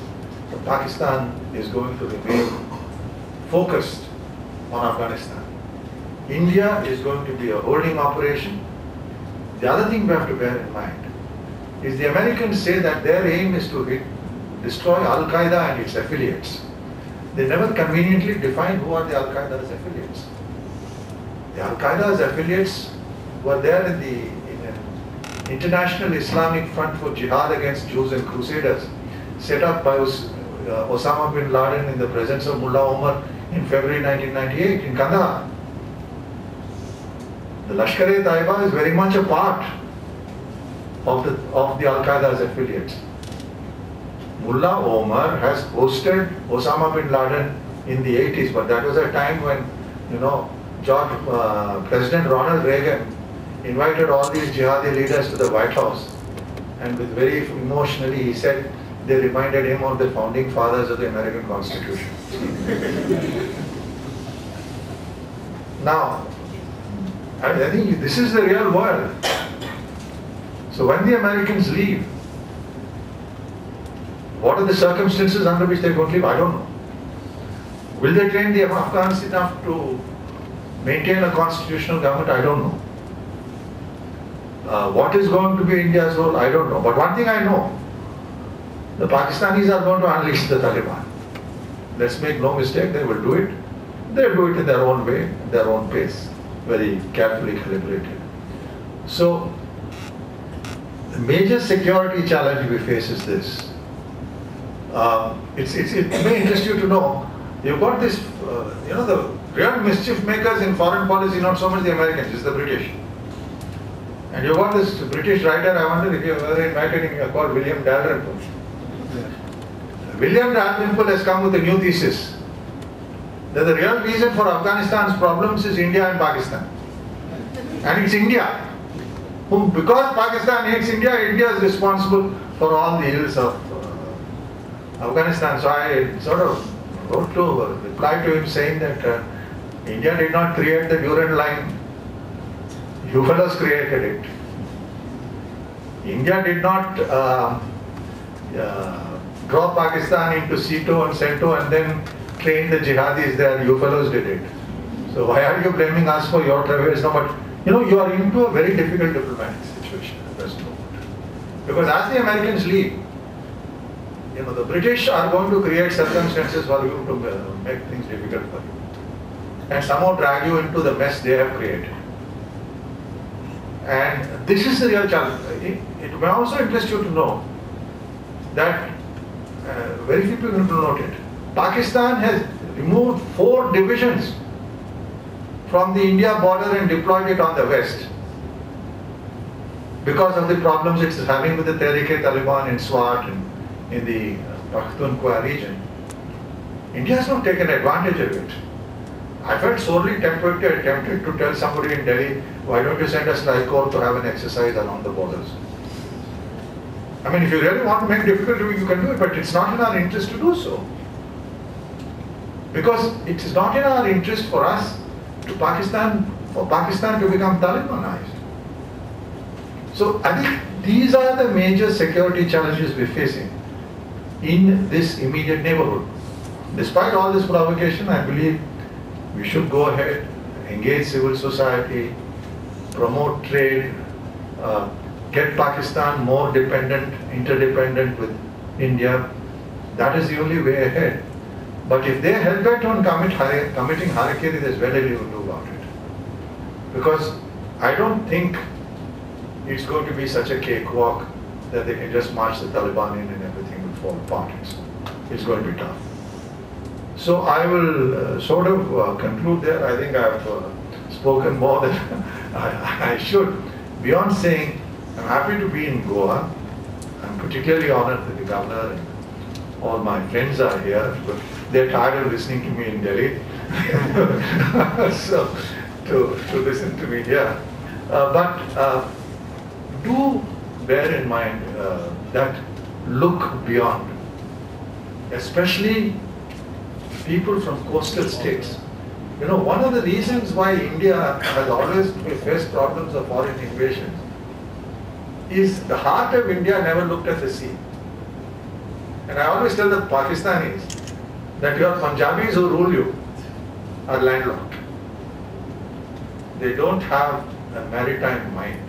Pakistan is going to remain focused on Afghanistan. India is going to be a holding operation. The other thing we have to bear in mind is the Americans say that their aim is to hit, destroy Al-Qaeda and its affiliates. They never conveniently define who are the Al-Qaeda's affiliates. The Al-Qaeda's affiliates were there in the in International Islamic Front for Jihad against Jews and Crusaders, set up by Osama bin Laden in the presence of Mullah Omar in February 1998 in Kandahar. The Lashkar-e-Taiba is very much a part of the, of the Al-Qaeda's affiliates. Mullah Omar has hosted Osama bin Laden in the 80s, but that was a time when, you know, George, uh, President Ronald Reagan invited all these jihadi leaders to the White House and with very emotionally he said they reminded him of the founding fathers of the American Constitution. now, I think this is the real world. So when the Americans leave, what are the circumstances under which they're going to leave? I don't know. Will they train the Afghans enough to maintain a constitutional government? I don't know. Uh, what is going to be India's role? I don't know. But one thing I know, the Pakistanis are going to unleash the Taliban. Let's make no mistake, they will do it. They'll do it in their own way, their own pace, very carefully calibrated. So, the major security challenge we face is this. Um, it's, it's, it may interest you to know, you've got this, uh, you know, the real mischief makers in foreign policy, not so much the Americans, it's the British. And you've got this British writer, I wonder if you've ever invited him, called William Dalrymple. William Dalrymple has come with a new thesis that the real reason for Afghanistan's problems is India and Pakistan. And it's India whom, because Pakistan hates India, India is responsible for all the ills of uh, Afghanistan. So I sort of wrote to uh, reply to him saying that uh, India did not create the Durand line, you fellows created it. India did not uh, uh, draw Pakistan into SEATO and CENTO and then train the jihadis there, you fellows did it. So why are you blaming us for your travails? No, but you know, you are into a very difficult diplomatic situation at present moment. Because as the Americans leave, you know, the British are going to create circumstances for you to make things difficult for you. And somehow drag you into the mess they have created. And this is the real challenge. It, it may also interest you to know that uh, very few people note it. Pakistan has removed four divisions from the India border and deployed it on the west because of the problems it's having with the Tehrik-e-Taliban in Swat and in the Pakhtunkhwa region. India has not taken advantage of it. I felt sorely tempted, tempted to tell somebody in Delhi, why don't you send a strike corps to have an exercise along the borders? I mean, if you really want to make difficulty, you can do it, but it's not in our interest to do so. Because it is not in our interest for us to Pakistan, for Pakistan to become Talibanized. So I think these are the major security challenges we're facing in this immediate neighborhood. Despite all this provocation, I believe we should go ahead, engage civil society, promote trade, uh, get Pakistan more dependent, interdependent with India. That is the only way ahead. But if they hell bent on commit, committing harakiri, there's very little to do about it. Because I don't think it's going to be such a cakewalk that they can just march the Taliban in and everything will fall apart. It's, it's going to be tough. So I will uh, sort of uh, conclude there. I think I've uh, spoken more than <laughs> I, I should. Beyond saying, I'm happy to be in Goa. I'm particularly honored that the governor and all my friends are here. But they're tired of listening to me in Delhi. <laughs> so to, to listen to me here. Uh, but uh, do bear in mind uh, that look beyond, especially people from coastal states. You know, one of the reasons why India has always faced problems of foreign invasion is the heart of India never looked at the sea. And I always tell the Pakistanis that your Punjabis who rule you are landlocked. They don't have a maritime mind.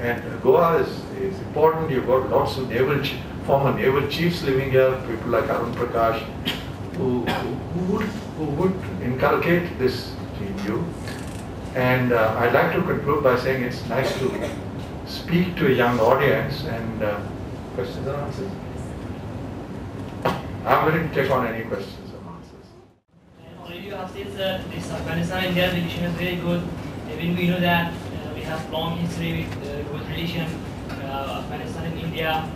And Goa is, is important. You've got lots of naval, former naval chiefs living here, people like Arun Prakash, who, who, would, who would inculcate this in you. And uh, I'd like to conclude by saying it's nice to speak to a young audience and uh, questions and answers. I'm willing to take on any questions and answers. Already you have said that this Afghanistan-India relation is very good. Even we know that uh, we have long history with uh, good relation, uh, Afghanistan and India.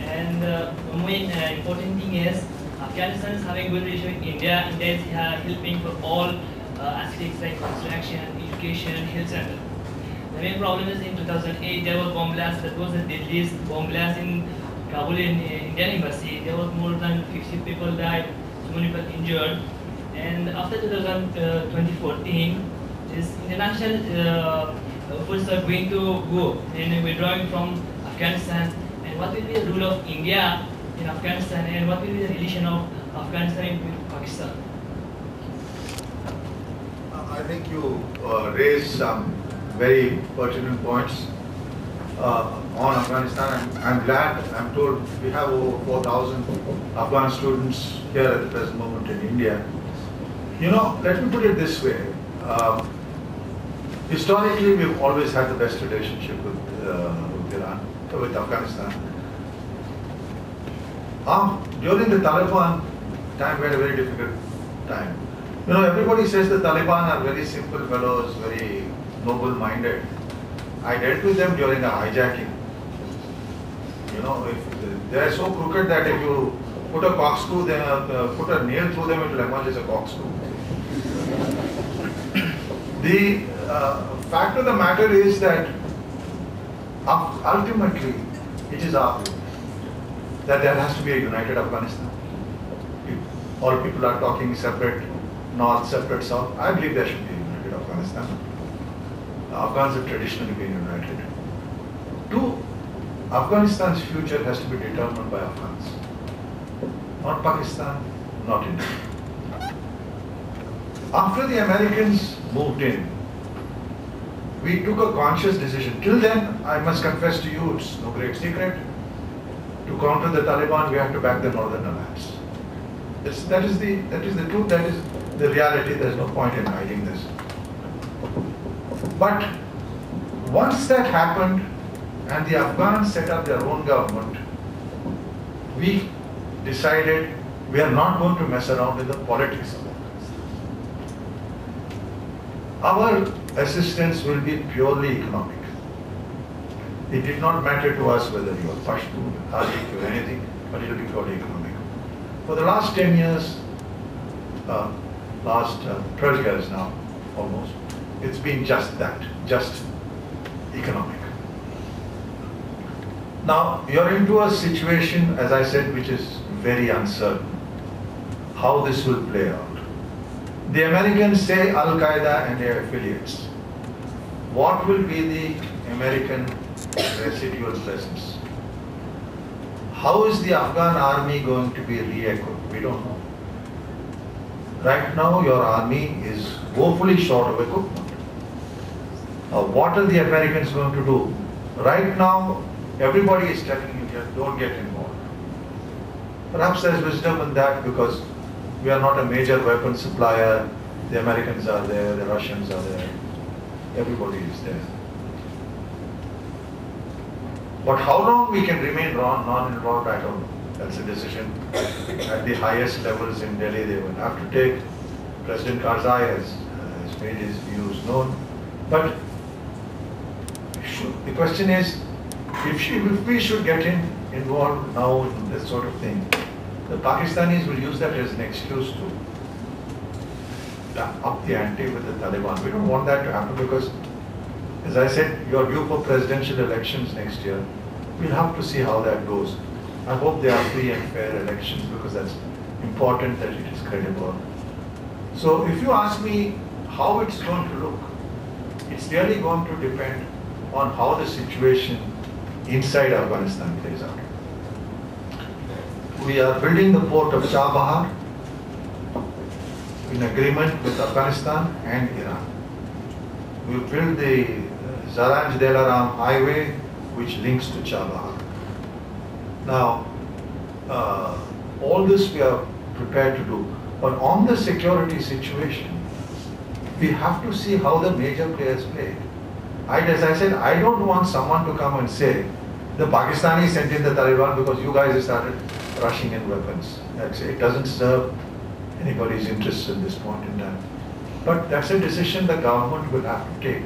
And uh, the more uh, important thing is Afghanistan is having good relation with India. India is uh, helping for all uh, aspects like construction, education, health center. Main problem is in 2008 there was bomb blast. That was the deadliest bomb blast in Kabul in Indian embassy. There was more than 50 people died, so many people injured. And after 2000, uh, 2014, this international uh, are going to go and withdrawing from Afghanistan. And what will be the role of India in Afghanistan and what will be the relation of Afghanistan with Pakistan? I think you uh, raised some very pertinent points uh, on Afghanistan. I'm, I'm glad, I'm told we have over 4,000 Afghan students here at the present moment in India. You know, let me put it this way. Um, historically, we've always had the best relationship with, uh, with Iran, with Afghanistan. Um, during the Taliban time, we had a very difficult time. You know, everybody says the Taliban are very simple fellows, very noble-minded. I dealt with them during a hijacking. You know, if they are so crooked that if you put a corkscrew, then uh, put a nail through them, it will emerge as a corkscrew. the uh, fact of the matter is that ultimately it is our that there has to be a united Afghanistan. All people are talking separate north, separate south. I believe there should be a united Afghanistan. Afghans have traditionally been united. Two, Afghanistan's future has to be determined by Afghans. Not Pakistan, not India. After the Americans moved in, we took a conscious decision. Till then, I must confess to you, it's no great secret. To counter the Taliban, we have to back the Northern Alliance. That is the that is the truth. That is the reality. There is no point in hiding this. But once that happened, and the Afghans set up their own government, we decided we are not going to mess around with the politics of Afghanistan. Our assistance will be purely economic. It did not matter to us whether you are Pashtun, Tajik or anything, but it will be purely economic. For the last 10 years, uh, last uh, 12 years now, almost, it's been just that, just economic. Now, you're into a situation, as I said, which is very uncertain. How this will play out. The Americans say Al Qaeda and their affiliates. What will be the American residual presence? How is the Afghan army going to be re-equipped? We don't know. Right now, your army is woefully short of equipment. Uh, what are the Americans going to do? Right now, everybody is telling you, don't get involved. Perhaps there's wisdom in that because we are not a major weapon supplier. The Americans are there, the Russians are there. Everybody is there. But how long we can remain non-involved, I don't know. That's a decision at the highest levels in Delhi they will have to take. President Karzai has, uh, has made his views known. But the question is, if, she, if we should get in, involved now in this sort of thing, the Pakistanis will use that as an excuse to up the ante with the Taliban. We don't want that to happen because, as I said, you're due for presidential elections next year. We'll have to see how that goes. I hope they are free and fair elections because that's important that it is credible. So if you ask me how it's going to look, it's really going to depend on how the situation inside Afghanistan plays out. We are building the port of Chabahar in agreement with Afghanistan and Iran. We build the Zaranj Delaram highway which links to Chabahar. Now, uh, all this we are prepared to do. But on the security situation, we have to see how the major players play. I, as I said, I don't want someone to come and say, the Pakistanis sent in the Taliban because you guys started rushing in weapons. That's, it doesn't serve anybody's interests at this point in time. But that's a decision the government will have to take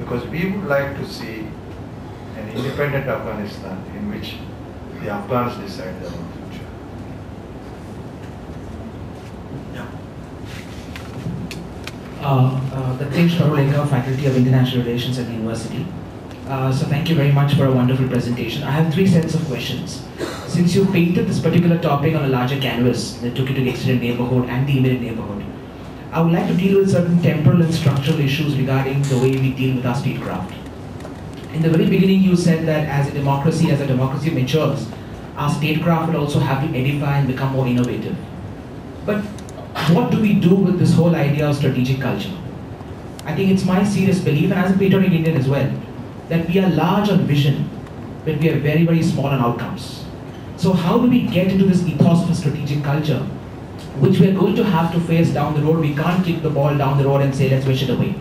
because we would like to see an independent Afghanistan in which the Afghans decide their own future. Yeah. Uh, uh, Dhatresh Parulekar, Faculty of International Relations at the University. Uh, so thank you very much for a wonderful presentation. I have three sets of questions. Since you painted this particular topic on a larger canvas that took you to the extended neighborhood and the immediate neighborhood, I would like to deal with certain temporal and structural issues regarding the way we deal with our statecraft. In the very beginning, you said that as a democracy, as a democracy matures, our statecraft will also have to edify and become more innovative. But what do we do with this whole idea of strategic culture? I think it's my serious belief, and as a patriotic Indian as well, that we are large on vision, but we are very, very small on outcomes. So how do we get into this ethos of strategic culture, which we're going to have to face down the road? We can't kick the ball down the road and say, let's wish it away.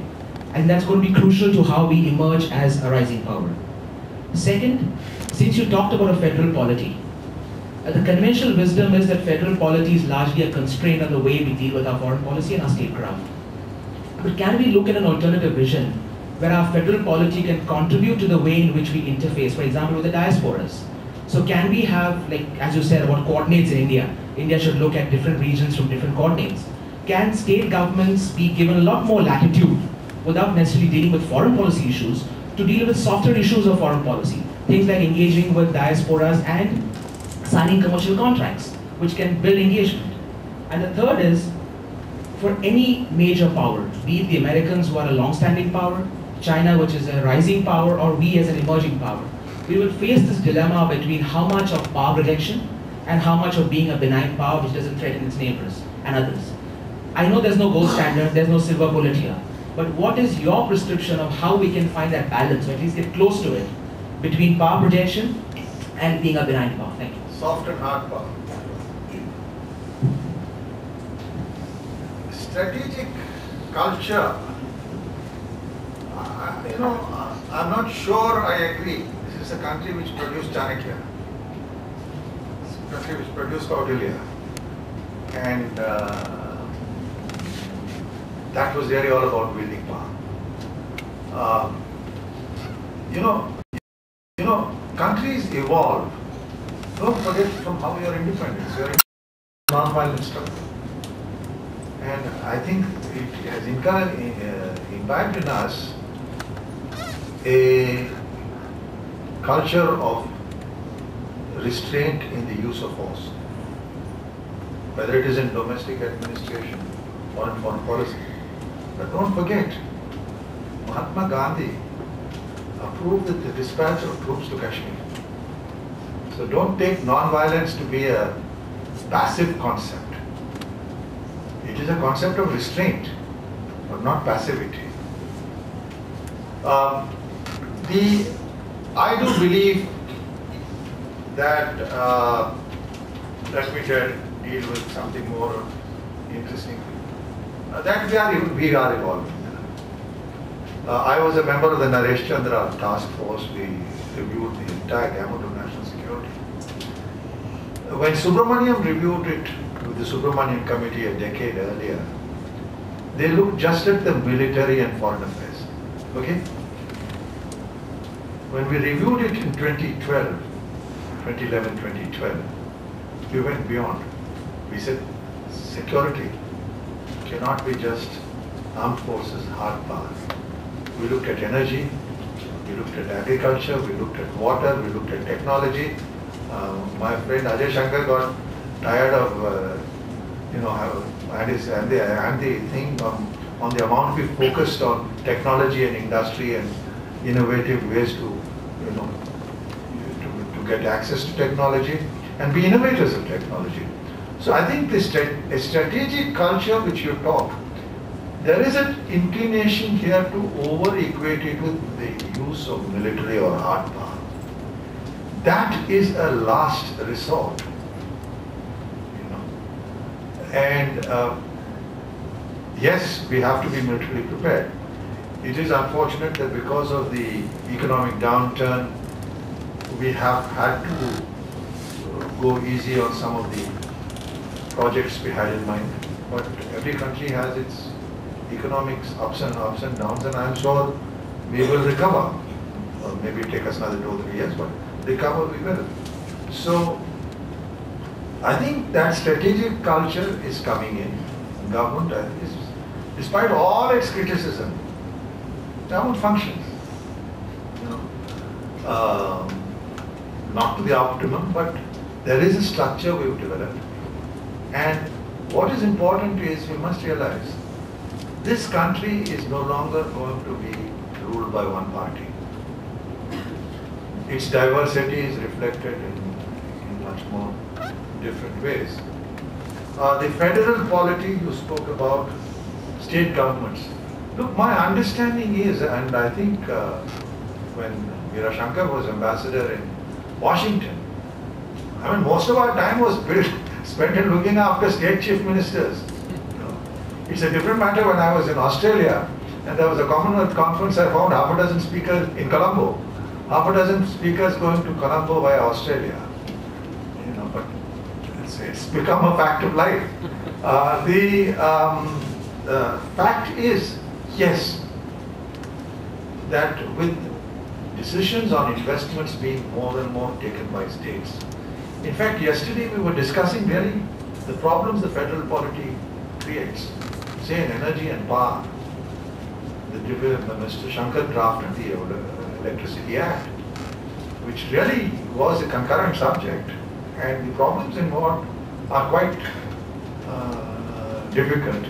And that's going to be crucial to how we emerge as a rising power. Second, since you talked about a federal polity, uh, the conventional wisdom is that federal polity is largely a constraint on the way we deal with our foreign policy and our statecraft. But can we look at an alternative vision where our federal polity can contribute to the way in which we interface, for example, with the diasporas? So can we have, like as you said about coordinates in India, India should look at different regions from different coordinates. Can state governments be given a lot more latitude without necessarily dealing with foreign policy issues to deal with softer issues of foreign policy? Things like engaging with diasporas and signing commercial contracts, which can build engagement. And the third is, for any major power, be it the Americans who are a long-standing power, China which is a rising power, or we as an emerging power, we will face this dilemma between how much of power projection and how much of being a benign power which doesn't threaten its neighbors and others. I know there's no gold standard, there's no silver bullet here, but what is your prescription of how we can find that balance, or at least get close to it, between power projection and being a benign power? Thank you. Soft and hard power. Strategic culture, uh, you know, uh, I'm not sure I agree. This is a country which produced Chanakya. It's a country which produced Kautilya. And uh, that was really all about wielding power. Um, you know, you know, countries evolve. Don't forget from how you are independent. You are non-violent struggle. And I think it has uh, imbibed in us a culture of restraint in the use of force, whether it is in domestic administration or in foreign policy. But don't forget, Mahatma Gandhi approved the dispatch of troops to Kashmir. So don't take non-violence to be a passive concept. It is a concept of restraint, but not passivity. Um, the, I do believe that, uh, let me deal with something more interesting. Uh, that we are, we are evolving. Uh, I was a member of the Naresh Chandra task force. We reviewed the entire gamut of. When Subramaniam reviewed it with the Subramaniam committee a decade earlier, they looked just at the military and foreign affairs. Okay? When we reviewed it in 2012, 2011, 2012, we went beyond. We said security cannot be just armed forces, hard power. We looked at energy, we looked at agriculture, we looked at water, we looked at technology. Uh, my friend Ajay Shankar got tired of, uh, you know, and the thing on, on the amount we focused on technology and industry and innovative ways to, you know, to, to get access to technology and be innovators of technology. So I think this a strategic culture which you talk, there is an inclination here to over-equate it with the use of military or hard power. That is a last resort, you know. And uh, yes, we have to be militarily prepared. It is unfortunate that because of the economic downturn, we have had to go easy on some of the projects we had in mind. But every country has its economics ups and ups and downs, and I'm sure we will recover. Or maybe take us another two or three years, but recover we will. So I think that strategic culture is coming in. Government, is, despite all its criticism, government functions. You know, um, not to the optimum, but there is a structure we've developed. And what is important is we must realize this country is no longer going to be ruled by one party. Its diversity is reflected in, much more different ways. Uh, the federal polity you spoke about, state governments. Look, my understanding is, and I think uh, when Meera Shankar was ambassador in Washington, I mean, most of our time was built, <laughs> spent in looking after state chief ministers. It's a different matter when I was in Australia and there was a Commonwealth conference, I found half a dozen speakers in Colombo, half a dozen speakers going to Colombo via Australia. You know, but it's, it's become a fact of life. <laughs> Uh, the um, fact is, yes, that with decisions on investments being more and more taken by states, in fact, yesterday we were discussing really the problems the federal polity creates, say in energy and power. The, Mr. Shankar Draft and the Electricity Act, which really was a concurrent subject, and the problems involved are quite uh, difficult.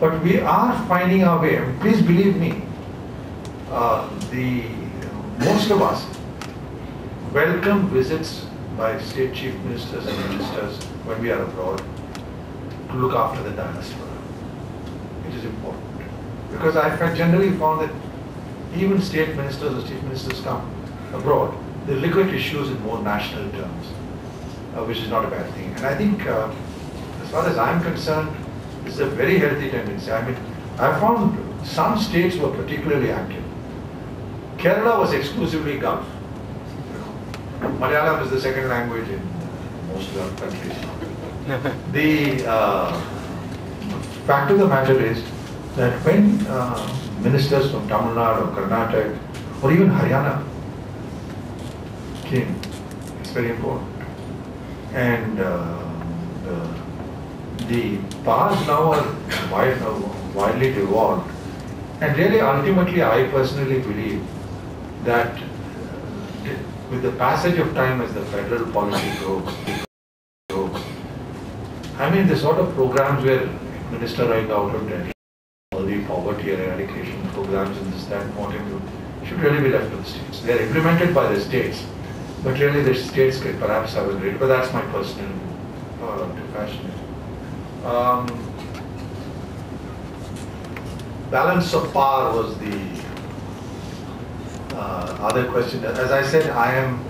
But we are finding our way. Please believe me, uh, the most of us welcome visits by state chief ministers and ministers when we are abroad to look after the diaspora. It is important. Because I generally found that even state ministers or chief ministers come abroad, they look at issues in more national terms, uh, which is not a bad thing. And I think, uh, as far as I'm concerned, this is a very healthy tendency. I mean, I found some states were particularly active. Kerala was exclusively Gulf. Malayalam is the second language in most of our countries. <laughs> the uh, fact of the matter is that when uh, ministers from Tamil Nadu or Karnataka or even Haryana came, it's very important. And uh, the, the now are uh, widely devolved. And really, ultimately, I personally believe that with the passage of time as the federal policy grows, grows I mean the sort of programs where Minister right out of Delhi, all the poverty eradication programs and this, that, what should really be left to the states. They are implemented by the states, but really the states could perhaps have a great, but that's my personal uh. Um, balance of power was the uh, other question. As I said, I am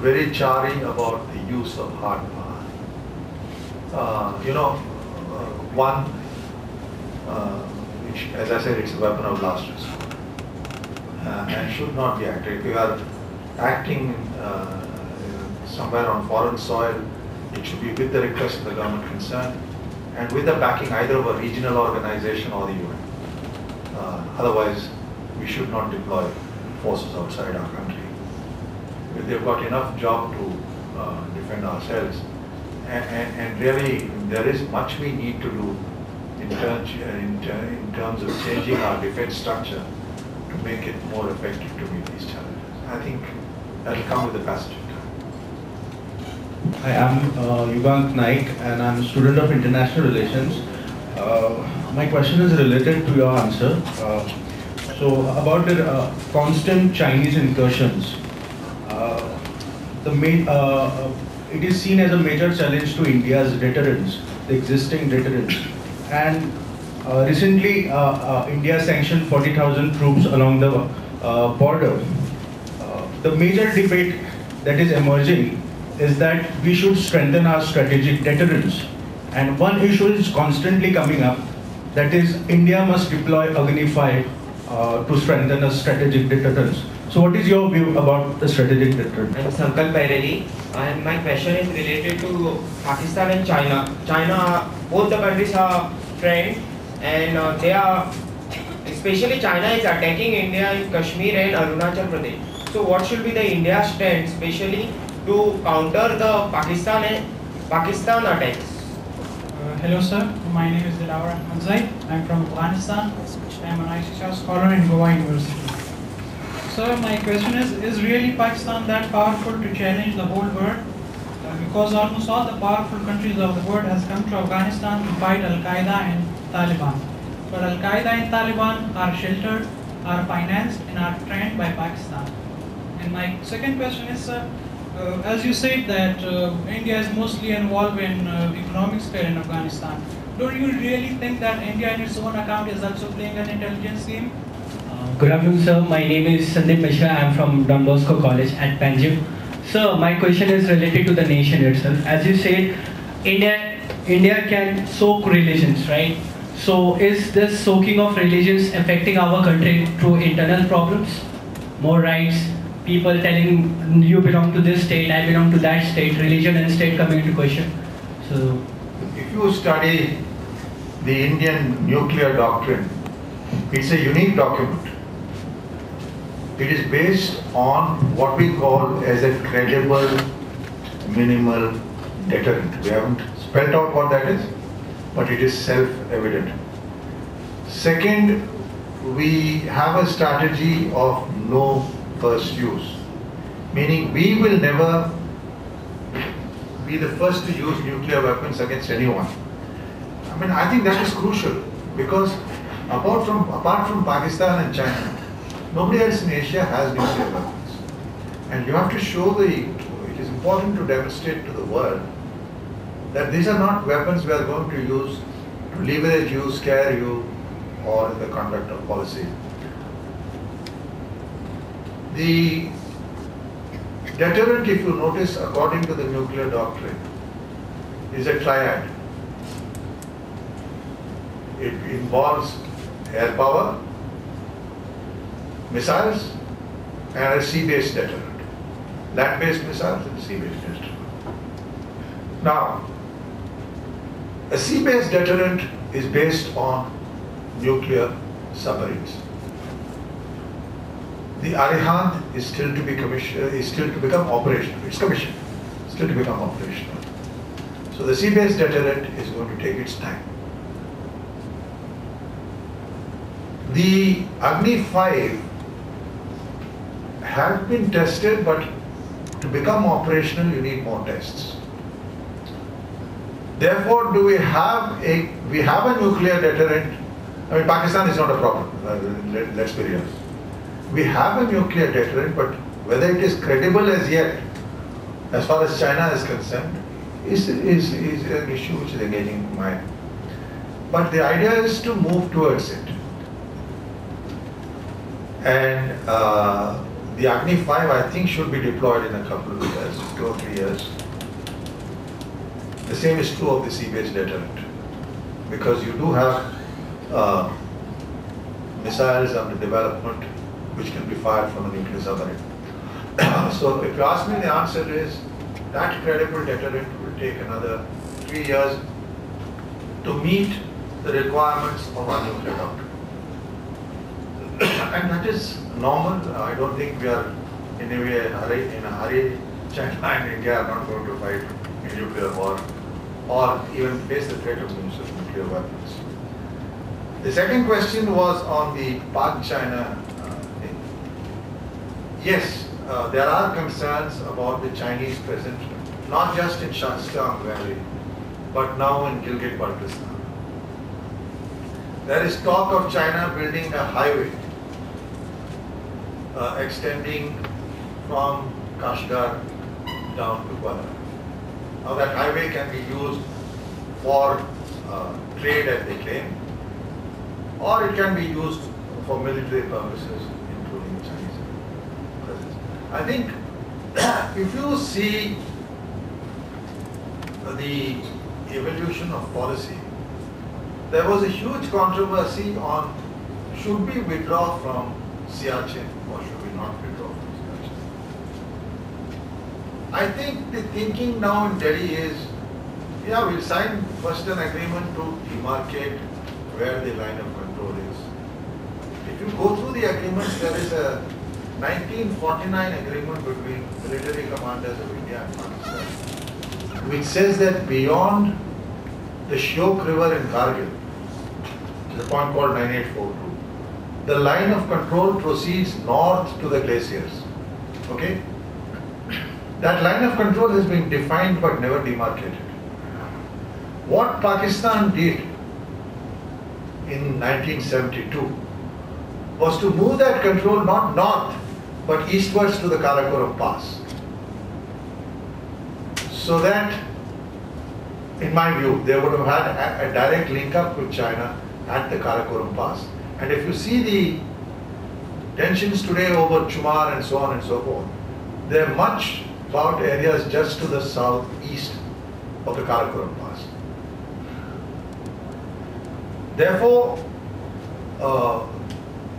very chary about the use of hard power. Uh, you know, uh, one, uh, which, as I said, it's a weapon of last resort uh, and should not be acted. If you are acting uh, somewhere on foreign soil, it should be with the request of the government concerned and with the backing either of a regional organization or the UN. Uh, otherwise, we should not deploy forces outside our country. If They've got enough job to uh, defend ourselves. And, and, and, really, there is much we need to do in, ter in, in terms of changing our defense structure to make it more effective to meet these challenges. I think that will come with the passage of time. I'm uh, Yugank Naik and I'm a student of international relations. Uh, my question is related to your answer. Uh, so about the uh, constant Chinese incursions, uh, the main, uh, it is seen as a major challenge to India's deterrence, the existing deterrence. And uh, recently, uh, uh, India sanctioned 40,000 troops along the border. the major debate that is emerging is that we should strengthen our strategic deterrence. And one issue is constantly coming up, that is India must deploy Agni 5 uh, to strengthen a strategic deterrence. So what is your view about the strategic deterrence? I'm Sankal Baireli and my question is related to Pakistan and China. China, both the countries are friends and uh, they are, especially China is attacking India in Kashmir and Arunachal Pradesh. So what should be the India stand, especially to counter the Pakistan and Pakistan attacks? Uh, hello sir, my name is Dilawar Hamzai. I'm from Afghanistan. I am an ICSR scholar in Goa University. Sir, my question is, is really Pakistan that powerful to challenge the whole world? Uh, because almost all the powerful countries of the world has come to Afghanistan to fight Al-Qaeda and Taliban. But Al-Qaeda and Taliban are sheltered, are financed and are trained by Pakistan. And my second question is, sir, uh, as you said that uh, India is mostly involved in uh, economic sphere in Afghanistan don't you really think that India in its own account is also playing an intelligence game? Good afternoon, sir. My name is Sandeep Mishra. I am from Don Bosco College at Panjim. Sir, my question is related to the nation itself. As you said, India, India can soak religions, right? So is this soaking of religions affecting our country through internal problems? More rights, people telling you belong to this state, I belong to that state, religion and state coming into question. So if you study the Indian nuclear doctrine, it's a unique document. It is based on what we call as a credible minimal deterrent. We haven't spelled out what that is, but it is self-evident. Second, we have a strategy of no first use, meaning we will never be the first to use nuclear weapons against anyone. I mean, I think that is crucial because apart from, apart from Pakistan and China, nobody else in Asia has nuclear weapons. And you have to show the, it is important to demonstrate to the world that these are not weapons we are going to use to leverage you, scare you, or in the conduct of policy. The deterrent, if you notice, according to the nuclear doctrine, is a triad. It involves air power, missiles, and a sea-based deterrent. Land-based missiles and sea-based deterrent. Now, a sea-based deterrent is based on nuclear submarines. The Arihant is still to be commissioned, is still to become operational. It's commissioned, still to become operational. So the sea-based deterrent is going to take its time. The Agni 5 have been tested, but to become operational, you need more tests. Therefore, do we have a we have a nuclear deterrent? I mean, Pakistan is not a problem. Let, us be real. We have a nuclear deterrent, but whether it is credible as yet, as far as China is concerned, is, is, is an issue which is engaging mind. But the idea is to move towards it. And uh, the Agni 5, I think, should be deployed in a couple of years, two or three years. The same is true of the sea-based deterrent, because you do have uh, missiles under development which can be fired from a nuclear submarine. <coughs> so if you ask me, the answer is that credible deterrent will take another three years to meet the requirements of our nuclear doctrine. <coughs> and that is normal. I don't think we are in a way in a hurry. China <laughs> and India are not going to fight a nuclear war or even face the threat of nuclear weapons. The second question was on the Pak-China uh, thing. Yes, uh, there are concerns about the Chinese presence, not just in Shaksgam Valley, but now in Gilgit-Baltistan. There is talk of China building a highway uh, extending from Kashgar down to Kuala. Now that highway can be used for uh, trade as they claim, or it can be used for military purposes, including Chinese presence. I think <coughs> if you see the evolution of policy, there was a huge controversy on should we withdraw from Siachen or should we not withdraw from Siachen? I think the thinking now in Delhi is, yeah, we'll sign first an agreement to demarcate where the line of control is. If you go through the agreements, there is a 1949 agreement between military commanders of India and Pakistan, which says that beyond the Shyok River in Kargil, the point called 9842, the line of control proceeds north to the glaciers. Okay? That line of control has been defined but never demarcated. What Pakistan did in 1972 was to move that control not north but eastwards to the Karakoram Pass. So that, in my view, they would have had a, a direct link up with China at the Karakoram Pass. And if you see the tensions today over Chumar and so on and so forth, they're much about areas just to the southeast of the Karakoram Pass. Therefore, uh,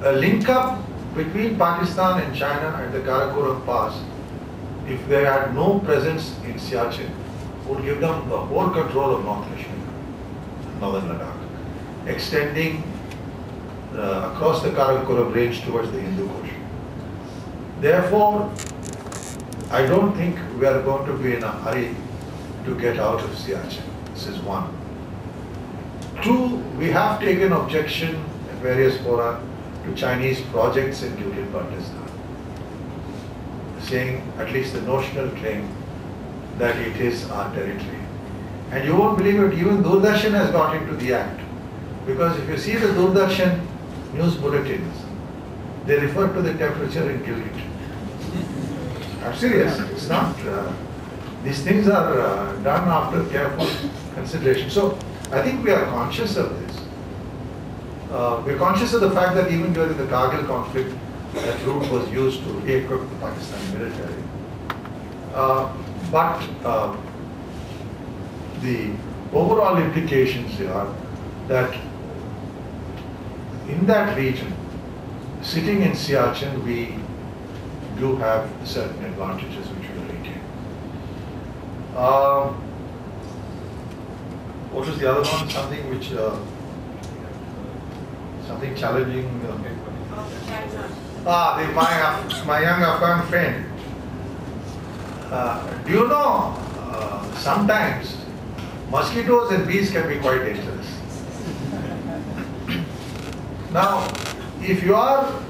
a link up between Pakistan and China at the Karakoram Pass, if they had no presence in Siachen, would give them the whole control of North Kashmir, northern Ladakh, extending uh, across the Karakoram range towards the Hindu Kush. Therefore, I don't think we are going to be in a hurry to get out of Siachen. This is one. Two, we have taken objection at various fora to Chinese projects in Gilgit-Baltistan, saying at least the notional claim that it is our territory. And you won't believe it, even Doordarshan has got into the act. Because if you see the Doordarshan news bulletins, they refer to the temperature in Gilgit. I'm serious, it's not, uh, these things are uh, done after careful consideration. So I think we are conscious of this. Uh, we're conscious of the fact that even during the Kargil conflict, that route was used to re-equip the Pakistani military. Uh, but uh, the overall implications are that in that region, sitting in Siachen, we do have certain advantages which we retain. Uh, what was the other one? Something which, uh, something challenging. Uh, ah, my, my young Afghan friend. Uh, do you know, uh, sometimes mosquitoes and bees can be quite dangerous. <coughs> Now, if you are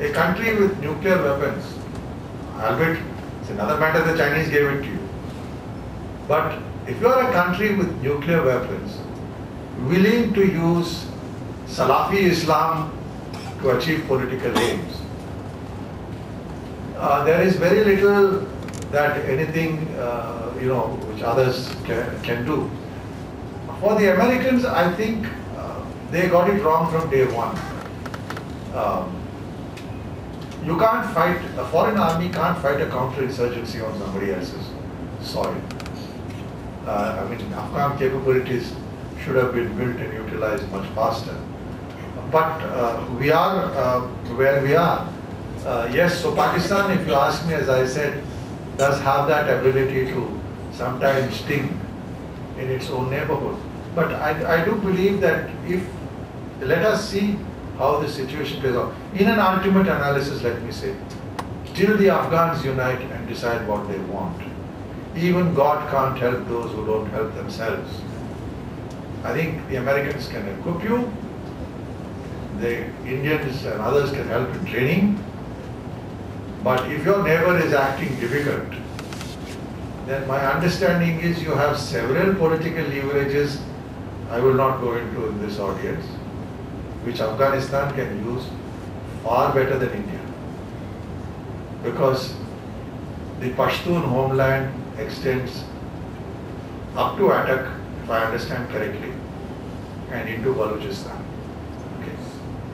a country with nuclear weapons, albeit it's another matter the Chinese gave it to you. But if you are a country with nuclear weapons, willing to use Salafi Islam to achieve political aims, uh, there is very little that anything, uh, you know, which others can, can do. For the Americans, I think uh, they got it wrong from day one. Um, you can't fight, a foreign army can't fight a counterinsurgency on somebody else's soil. Uh, I mean, Afghan capabilities should have been built and utilized much faster. But uh, we are uh, where we are. Uh, yes, so Pakistan, if you ask me, as I said, does have that ability to sometimes sting in its own neighborhood. But I, I do believe that if, let us see how the situation plays out. In an ultimate analysis, let me say, till the Afghans unite and decide what they want, even God can't help those who don't help themselves. I think the Americans can equip you, the Indians and others can help in training, but if your neighbor is acting difficult, then my understanding is you have several political leverages I will not go into in this audience, which Afghanistan can use far better than India. Because the Pashtun homeland extends up to Attock, if I understand correctly, and into Balochistan. Okay,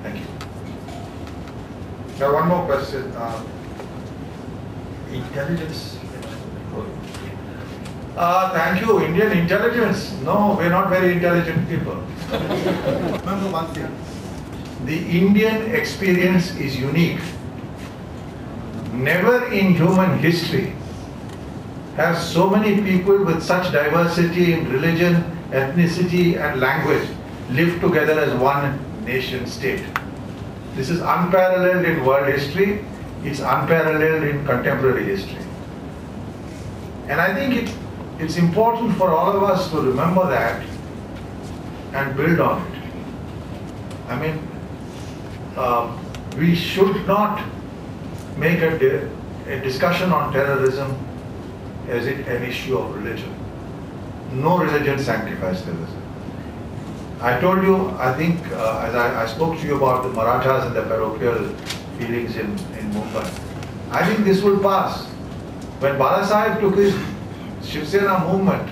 thank you. Now one more question. Uh, intelligence. Uh, thank you, Indian intelligence. No, we're not very intelligent people. <laughs> Remember one thing. The Indian experience is unique. Never in human history have so many people with such diversity in religion, ethnicity and language lived together as one nation state. This is unparalleled in world history, it's unparalleled in contemporary history. And I think it, it's important for all of us to remember that and build on it. I mean, uh, we should not make a, a discussion on terrorism as it an issue of religion. No religion sanctifies terrorism. I told you, I think, uh, as I, I spoke to you about the Marathas and the parochial feelings in, in Mumbai. I think this will pass. When Bala Sahib took his Shiv Sena movement,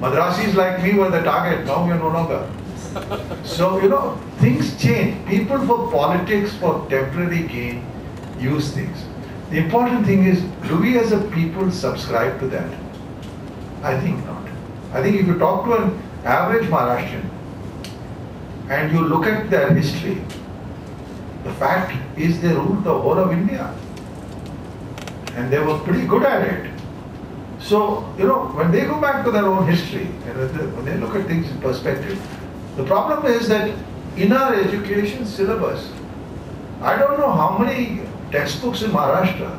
Madrasis like me were the target, now we are no longer. So, you know, things change. People for politics, for temporary gain, use things. The important thing is, do we as a people subscribe to that? I think not. I think if you talk to an average Maharashtrian and you look at their history, the fact is they ruled the whole of India. And they were pretty good at it. So, you know, when they go back to their own history, and when they- when they look at things in perspective, the problem is that in our education syllabus, I don't know how many textbooks in Maharashtra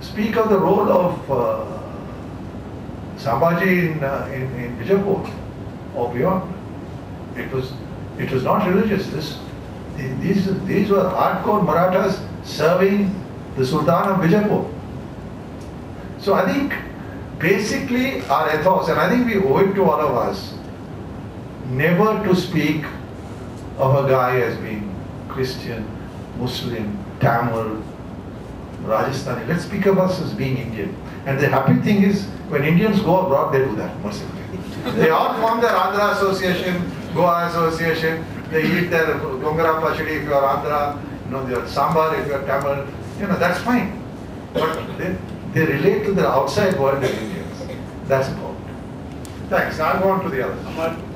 speak of the role of uh, Sambhaji in, uh, in, in Bijapur or beyond. It was, it was not religious. This, these, these were hardcore Marathas serving the Sultan of Bijapur. So I think basically our ethos, and I think we owe it to all of us, never to speak of a guy as being Christian, Muslim, Tamil, Rajasthani. Let's speak of us as being Indian. And the happy thing is, when Indians go abroad, they do that mercifully. they all form their Andhra Association, Goa Association. They eat their Gongura Pachadi if you are Andhra, you know, their Sambar if you are Tamil. You know, that's fine. But they, they relate to the outside world as Indians. That's important. Thanks. I'll go on to the others.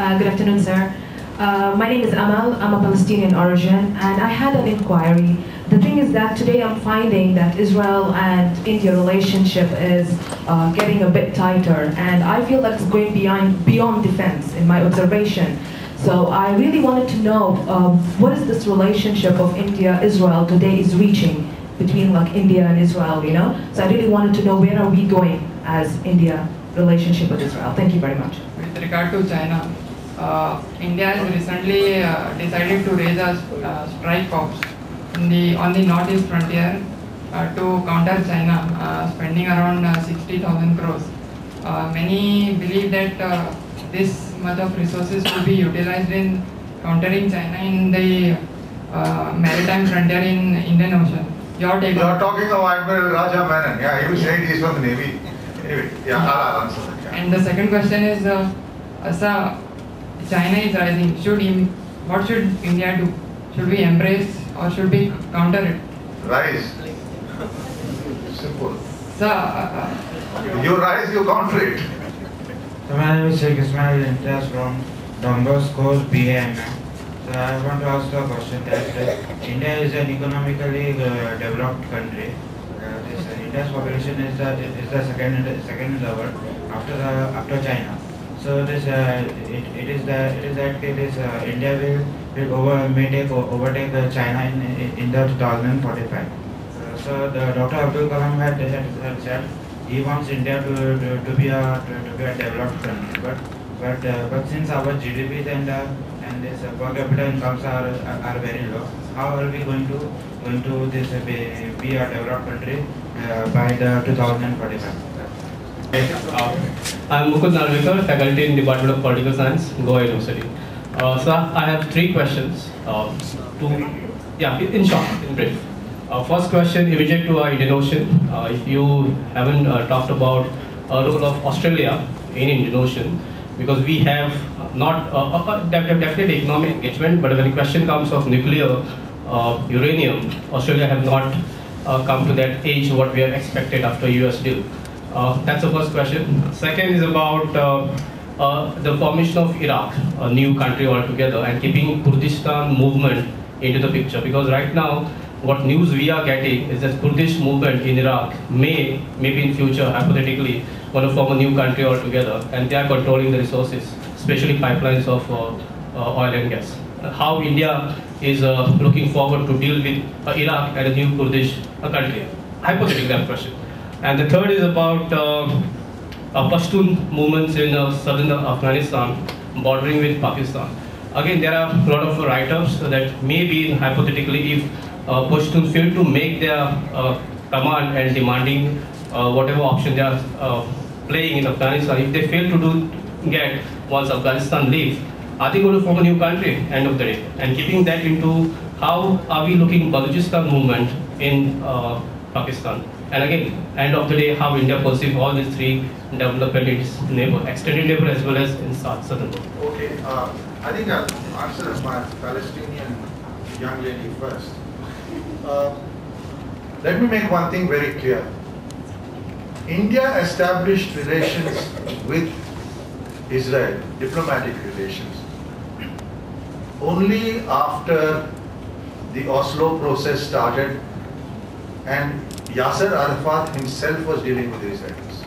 Uh, good afternoon, sir. Uh, my name is Amal. I'm a Palestinian origin, and I had an inquiry. The thing is that today I'm finding that Israel and India relationship is uh, getting a bit tighter, and I feel that it's going beyond beyond defense in my observation. So I really wanted to know um, what is this relationship of India-Israel today is reaching between like India and Israel, you know? So I really wanted to know where are we going as India relationship with Israel. Thank you very much. With regard to China, uh, India has recently uh, decided to raise a uh, strike force in the, on the northeast frontier uh, to counter China, uh, spending around uh, 60,000 crores. Uh, many believe that uh, this much of resources will be utilized in countering China in the uh, maritime frontier in Indian Ocean. Your take You are talking of Admiral Raja Menon. Yeah, he was saying he's from the Navy. Anyway, yeah, I'll, answer that. Yeah. And the second question is, uh, sir, China is rising. Should Im- what should India do? Should we embrace or should we counter it? Rise. Simple. Sir, uh, uh, You rise, you counter it. So my name is Sheikh Ismail Imtiaz from Don Bosco BAM. So I want to ask a question that uh, India is an economically uh, developed country. uh, this uh, India's population is the is the second second in the world after the after China. So this uh, it, it is the it is that it is uh, India will will over may take overtake China in in the 2045. Uh, so the Dr. Abdul Kalam had, had, said he wants India to, to, to be a to, to be a developed country, but but uh, but since our GDPs and uh, and this uh, per capita incomes are, are are very low, how are we going to going to this be, be a developed country by the 2045? Uh, I'm Mukund Narvikar, faculty in Department of Political Science, Goa University. Uh, so I have three questions. Uh, two, yeah, in short, in brief. Uh, first question, immediate to our Indian Ocean. Uh, if you haven't uh, talked about uh, role of Australia in Indian Ocean, because we have not uh, uh, def- def- definitely economic engagement, but when the question comes of nuclear uranium, Australia have not come to that age what we have expected after US deal. Uh, that's the first question. Second is about uh, uh, the formation of Iraq, a new country altogether, and keeping Kurdistan movement into the picture. Because right now, what news we are getting is that Kurdish movement in Iraq may, maybe in future, hypothetically, want to form a new country altogether, and they are controlling the resources, especially pipelines of uh, uh, oil and gas. How India is uh, looking forward to deal with Iraq and a new Kurdish country. Hypothetical that question. And the third is about uh, uh, Pashtun movements in uh, southern Afghanistan, bordering with Pakistan. Again, there are a lot of write-ups that maybe hypothetically, if uh, Pashtuns fail to make their uh, command and demanding uh, whatever option they are uh, playing in Afghanistan, if they fail to do get once Afghanistan leaves, are they going to form a new country end of the day? And keeping that into how are we looking Balochistan movement in uh, Pakistan? And again, end of the day, how India perceive all these three development in its neighbor, extended neighbor as well as in south, southern. Okay, uh, I think I'll answer my Palestinian young lady first. Uh, let me make one thing very clear. India established relations with Israel, diplomatic relations, only after the Oslo process started and Yasser Arafat himself was dealing with the Israelis.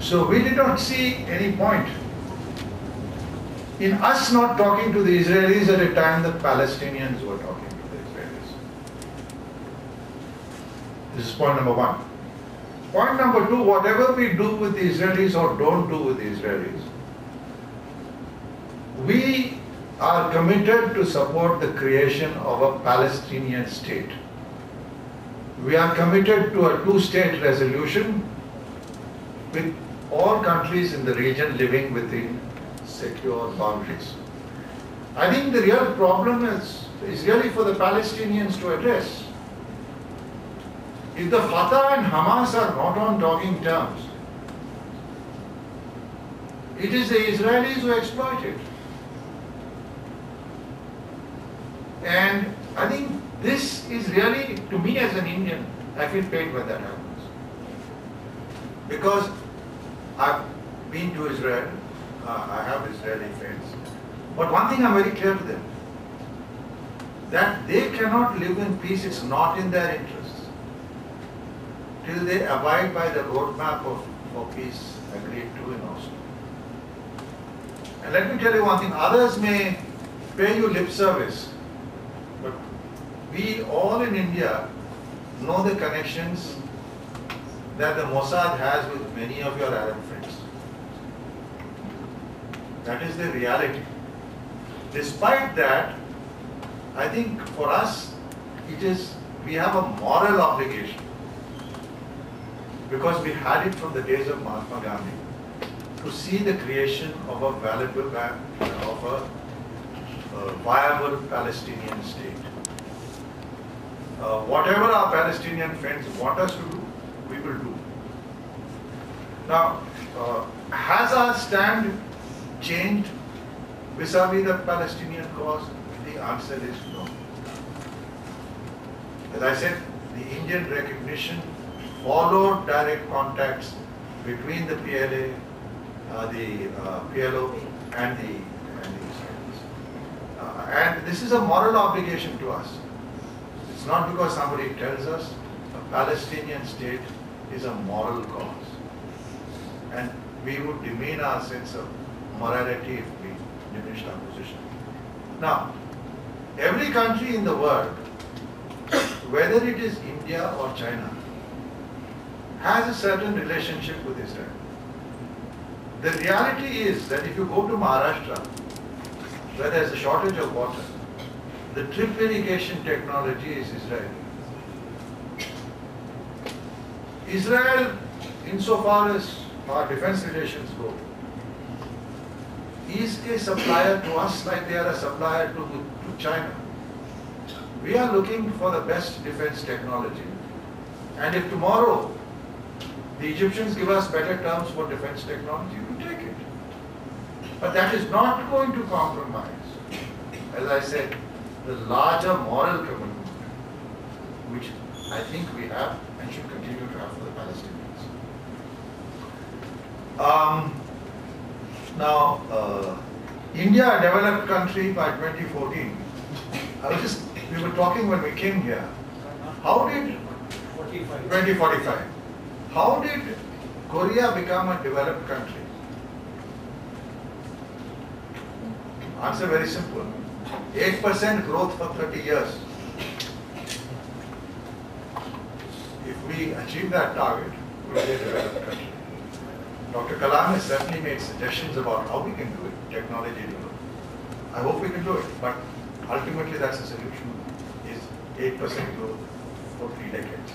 So we did not see any point in us not talking to the Israelis at a time the Palestinians were talking to the Israelis. This is point number one. Point number two, whatever we do with the Israelis or don't do with the Israelis, we are committed to support the creation of a Palestinian state. We are committed to a two-state resolution with all countries in the region living within secure boundaries. I think the real problem is, is really for the Palestinians to address. If the Fatah and Hamas are not on talking terms, it is the Israelis who exploit it. And I think this is really, to me as an Indian, I feel pain when that happens. Because I've been to Israel, uh, I have Israeli friends. But one thing I'm very clear to them, that they cannot live in peace, it's not in their interests, till they abide by the roadmap of, for peace agreed to in Oslo. And let me tell you one thing, others may pay you lip service, we all in India know the connections that the Mossad has with many of your Arab friends. That is the reality. Despite that, I think for us, it is, we have a moral obligation because we had it from the days of Mahatma Gandhi to see the creation of a valuable, uh, of a, a viable Palestinian state. Uh, whatever our Palestinian friends want us to do, we will do. Now, uh, has our stand changed vis-a-vis the Palestinian cause? The answer is no. As I said, the Indian recognition followed direct contacts between the PLA, uh, the uh, PLO and the, and the Israelis. Uh, and this is a moral obligation to us. It's not because somebody tells us a Palestinian state is a moral cause. And we would demean our sense of morality if we diminished our position. Now, every country in the world, whether it is India or China, has a certain relationship with Israel. The reality is that if you go to Maharashtra, where there is a shortage of water, the drip irrigation technology is Israeli. Israel, insofar as our defense relations go, is a supplier to us like they are a supplier to, to China. We are looking for the best defense technology. And if tomorrow the Egyptians give us better terms for defense technology, we take it. But that is not going to compromise, as I said, the larger moral commitment, which I think we have and should continue to have for the Palestinians. Um, now, uh, India, a developed country by 2014. I was just, we were talking when we came here. How did 2045? How did Korea become a developed country? Answer very simple. 8% growth for 30 years. If we achieve that target, we'll be a developed country. Dr. Kalam has certainly made suggestions about how we can do it, technology development. I hope we can do it, but ultimately that's the solution, is 8% growth for three decades.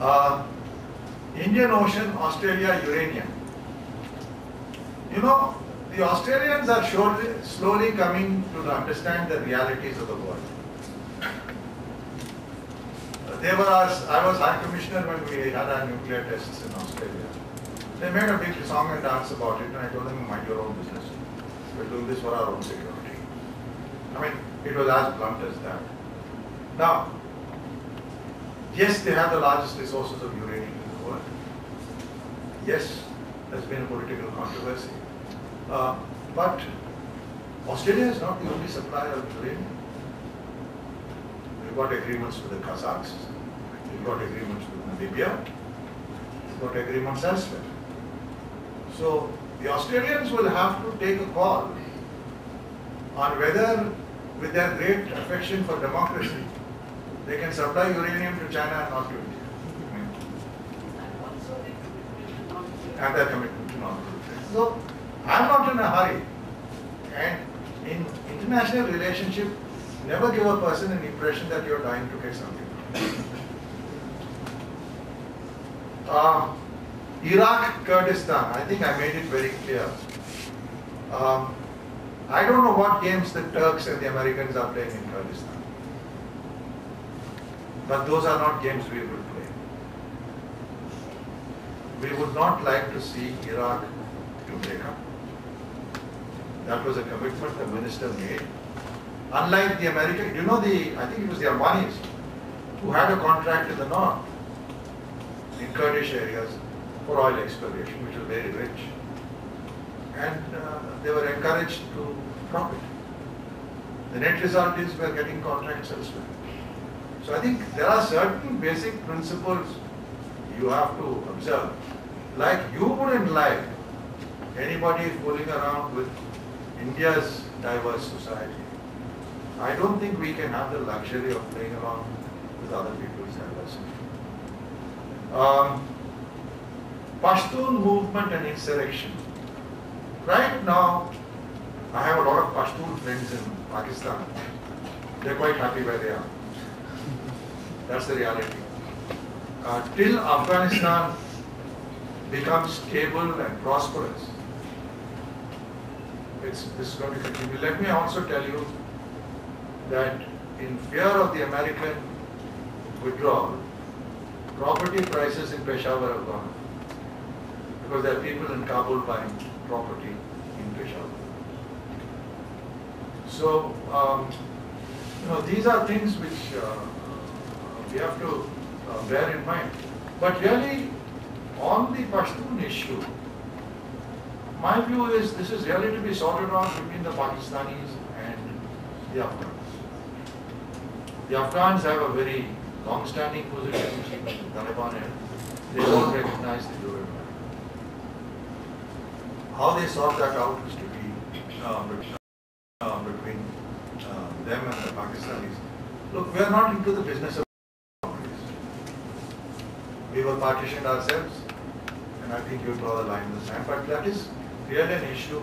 Uh, Indian Ocean, Australia, uranium. You know, the Australians are surely, slowly coming to understand the realities of the world. They were asked, I was High Commissioner when we had our nuclear tests in Australia. They made a big song and dance about it, and I told them, mind your own business. We're doing this for our own security. I mean, it was as blunt as that. Now, yes, they have the largest resources of uranium in the world. Yes, there's been a political controversy. Uh, but Australia is not the only supplier of uranium. We've got agreements with the Kazakhs, we've got agreements with Namibia, we've got agreements elsewhere. So the Australians will have to take a call on whether, with their great affection for democracy, they can supply uranium to China and not to India. And their commitment to not to So I'm not in a hurry. And in international relationship, never give a person an impression that you're dying to get something. Uh, Iraq, Kurdistan, I think I made it very clear. Um, I don't know what games the Turks and the Americans are playing in Kurdistan. But those are not games we will play. We would not like to see Iraq to break up. That was a commitment the minister made. Unlike the American, you know the, I think it was the Albanis who had a contract in the north, in Kurdish areas, for oil exploration, which was very rich. And uh, they were encouraged to profit. The net result is we are getting contracts elsewhere. So I think there are certain basic principles you have to observe. Like you wouldn't like anybody fooling around with India's diverse society. I don't think we can have the luxury of playing around with other people's diversity. Um, Pashtun movement and insurrection. Right now, I have a lot of Pashtun friends in Pakistan. They're quite happy where they are. That's the reality. Uh, till Afghanistan becomes stable and prosperous, it's, this is going to continue. Let me also tell you that in fear of the American withdrawal, property prices in Peshawar have gone because there are people in Kabul buying property in Peshawar. So, um, you know, these are things which uh, we have to uh, bear in mind. But really, on the Pashtun issue, my view is this is really to be sorted out between the Pakistanis and the Afghans. The Afghans have a very long-standing position the Taliban. They don't recognize the UAE. How they sort that out is to be uh, between, uh, them and the Pakistanis. Look, we are not into the business of. We were partitioned ourselves, and I think you draw the line in the sand. But that is really an issue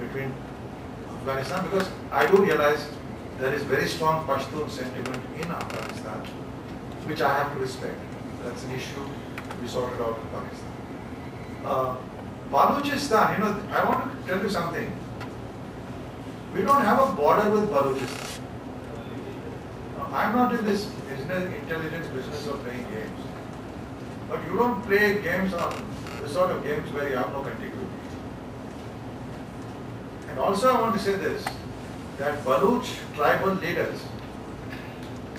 between Afghanistan because I do realize there is very strong Pashtun sentiment in Afghanistan, which I have to respect. That's an issue we sorted out in Pakistan. Uh, Balochistan, you know, I want to tell you something. We don't have a border with Balochistan. Now, I'm not in this business, intelligence business of playing games. But you don't play games on the sort of games where you have no contiguity. And also I want to say this, that Baluch tribal leaders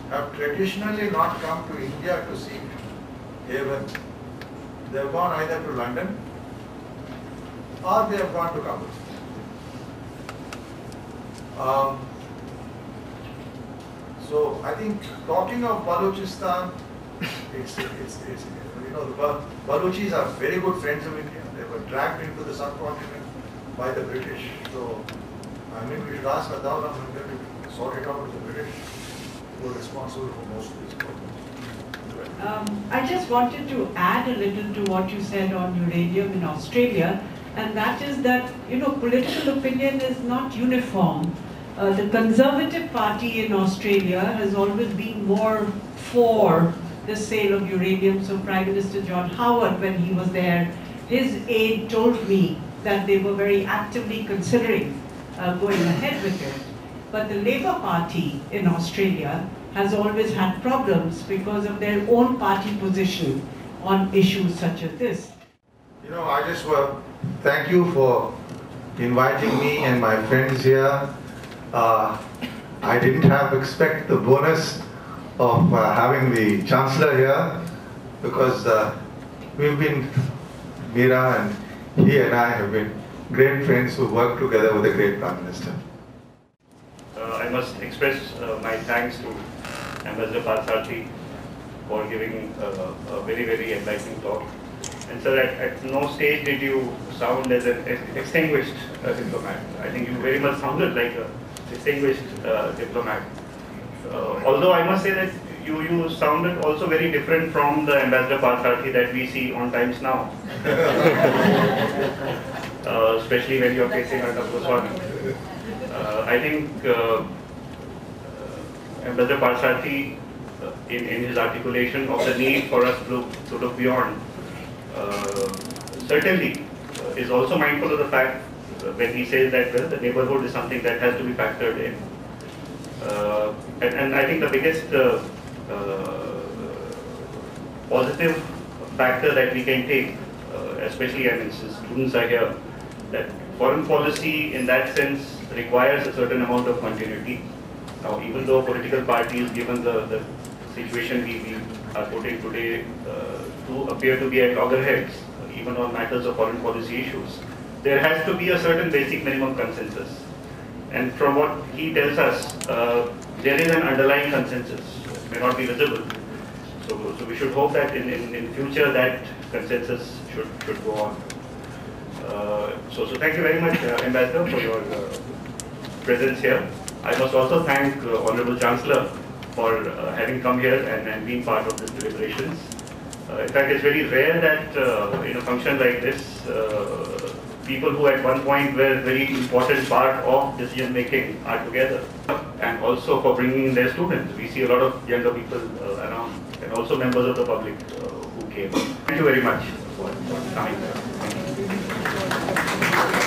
have traditionally not come to India to seek haven. They have gone either to London or they have gone to Kabul. Um, so I think talking of Balochistan, it's, it's, it's, you know, the Bal- Balochis are very good friends of India. They were dragged into the subcontinent by the British. So, I mean, we should ask Adaul Ahmed to sort it out with the British who are responsible for most of these problems. Um, I just wanted to add a little to what you said on uranium in Australia, and that is that, you know, political opinion is not uniform. Uh, the Conservative Party in Australia has always been more for the sale of uranium. So Prime Minister John Howard, when he was there, his aide told me that they were very actively considering uh, going ahead with it. But the Labour Party in Australia has always had problems because of their own party position on issues such as this. You know, I just want to thank you for inviting me and my friends here. Uh, I didn't have expect the bonus of uh, having the chancellor here because uh, we've been Meera and he and I have been great friends who work together with a great prime minister. Uh, I must express uh, my thanks to Ambassador Parthasarathy for giving uh, a very, very enlightening talk. And sir, at, at no stage did you sound as an extinguished uh, diplomat. I think you very much sounded like a distinguished uh, diplomat. Uh, although I must say that you, you sounded also very different from the Ambassador Parthasarathy that we see on Times Now. <laughs> uh, especially when you're facing Arnab Goswami. Uh, I think uh, uh, Ambassador Parthasarathy, uh, in, in his articulation of the need for us to, look, to look beyond, uh, certainly uh, is also mindful of the fact uh, when he says that well, the neighborhood is something that has to be factored in. Uh, and, and I think the biggest uh, positive factor that we can take, uh, especially I mean, students are here, that foreign policy in that sense requires a certain amount of continuity. Now, even though political parties, given the, the situation we, we are putting today, uh, do appear to be at loggerheads, even on matters of foreign policy issues, there has to be a certain basic minimum consensus. And from what he tells us, uh, there is an underlying consensus. May not be visible. So, so we should hope that in, in, in future that consensus should, should go on. Uh, so, so thank you very much, uh, Ambassador, for your uh, presence here. I must also thank uh, Honorable Chancellor for uh, having come here and, and being part of this deliberations. Uh, in fact, it's very rare that in a function like this, people who at one point were very important part of decision making are together. And also for bringing in their students. We see a lot of younger people uh, around and also members of the public uh, who came. Thank you very much for, for coming. Thank you.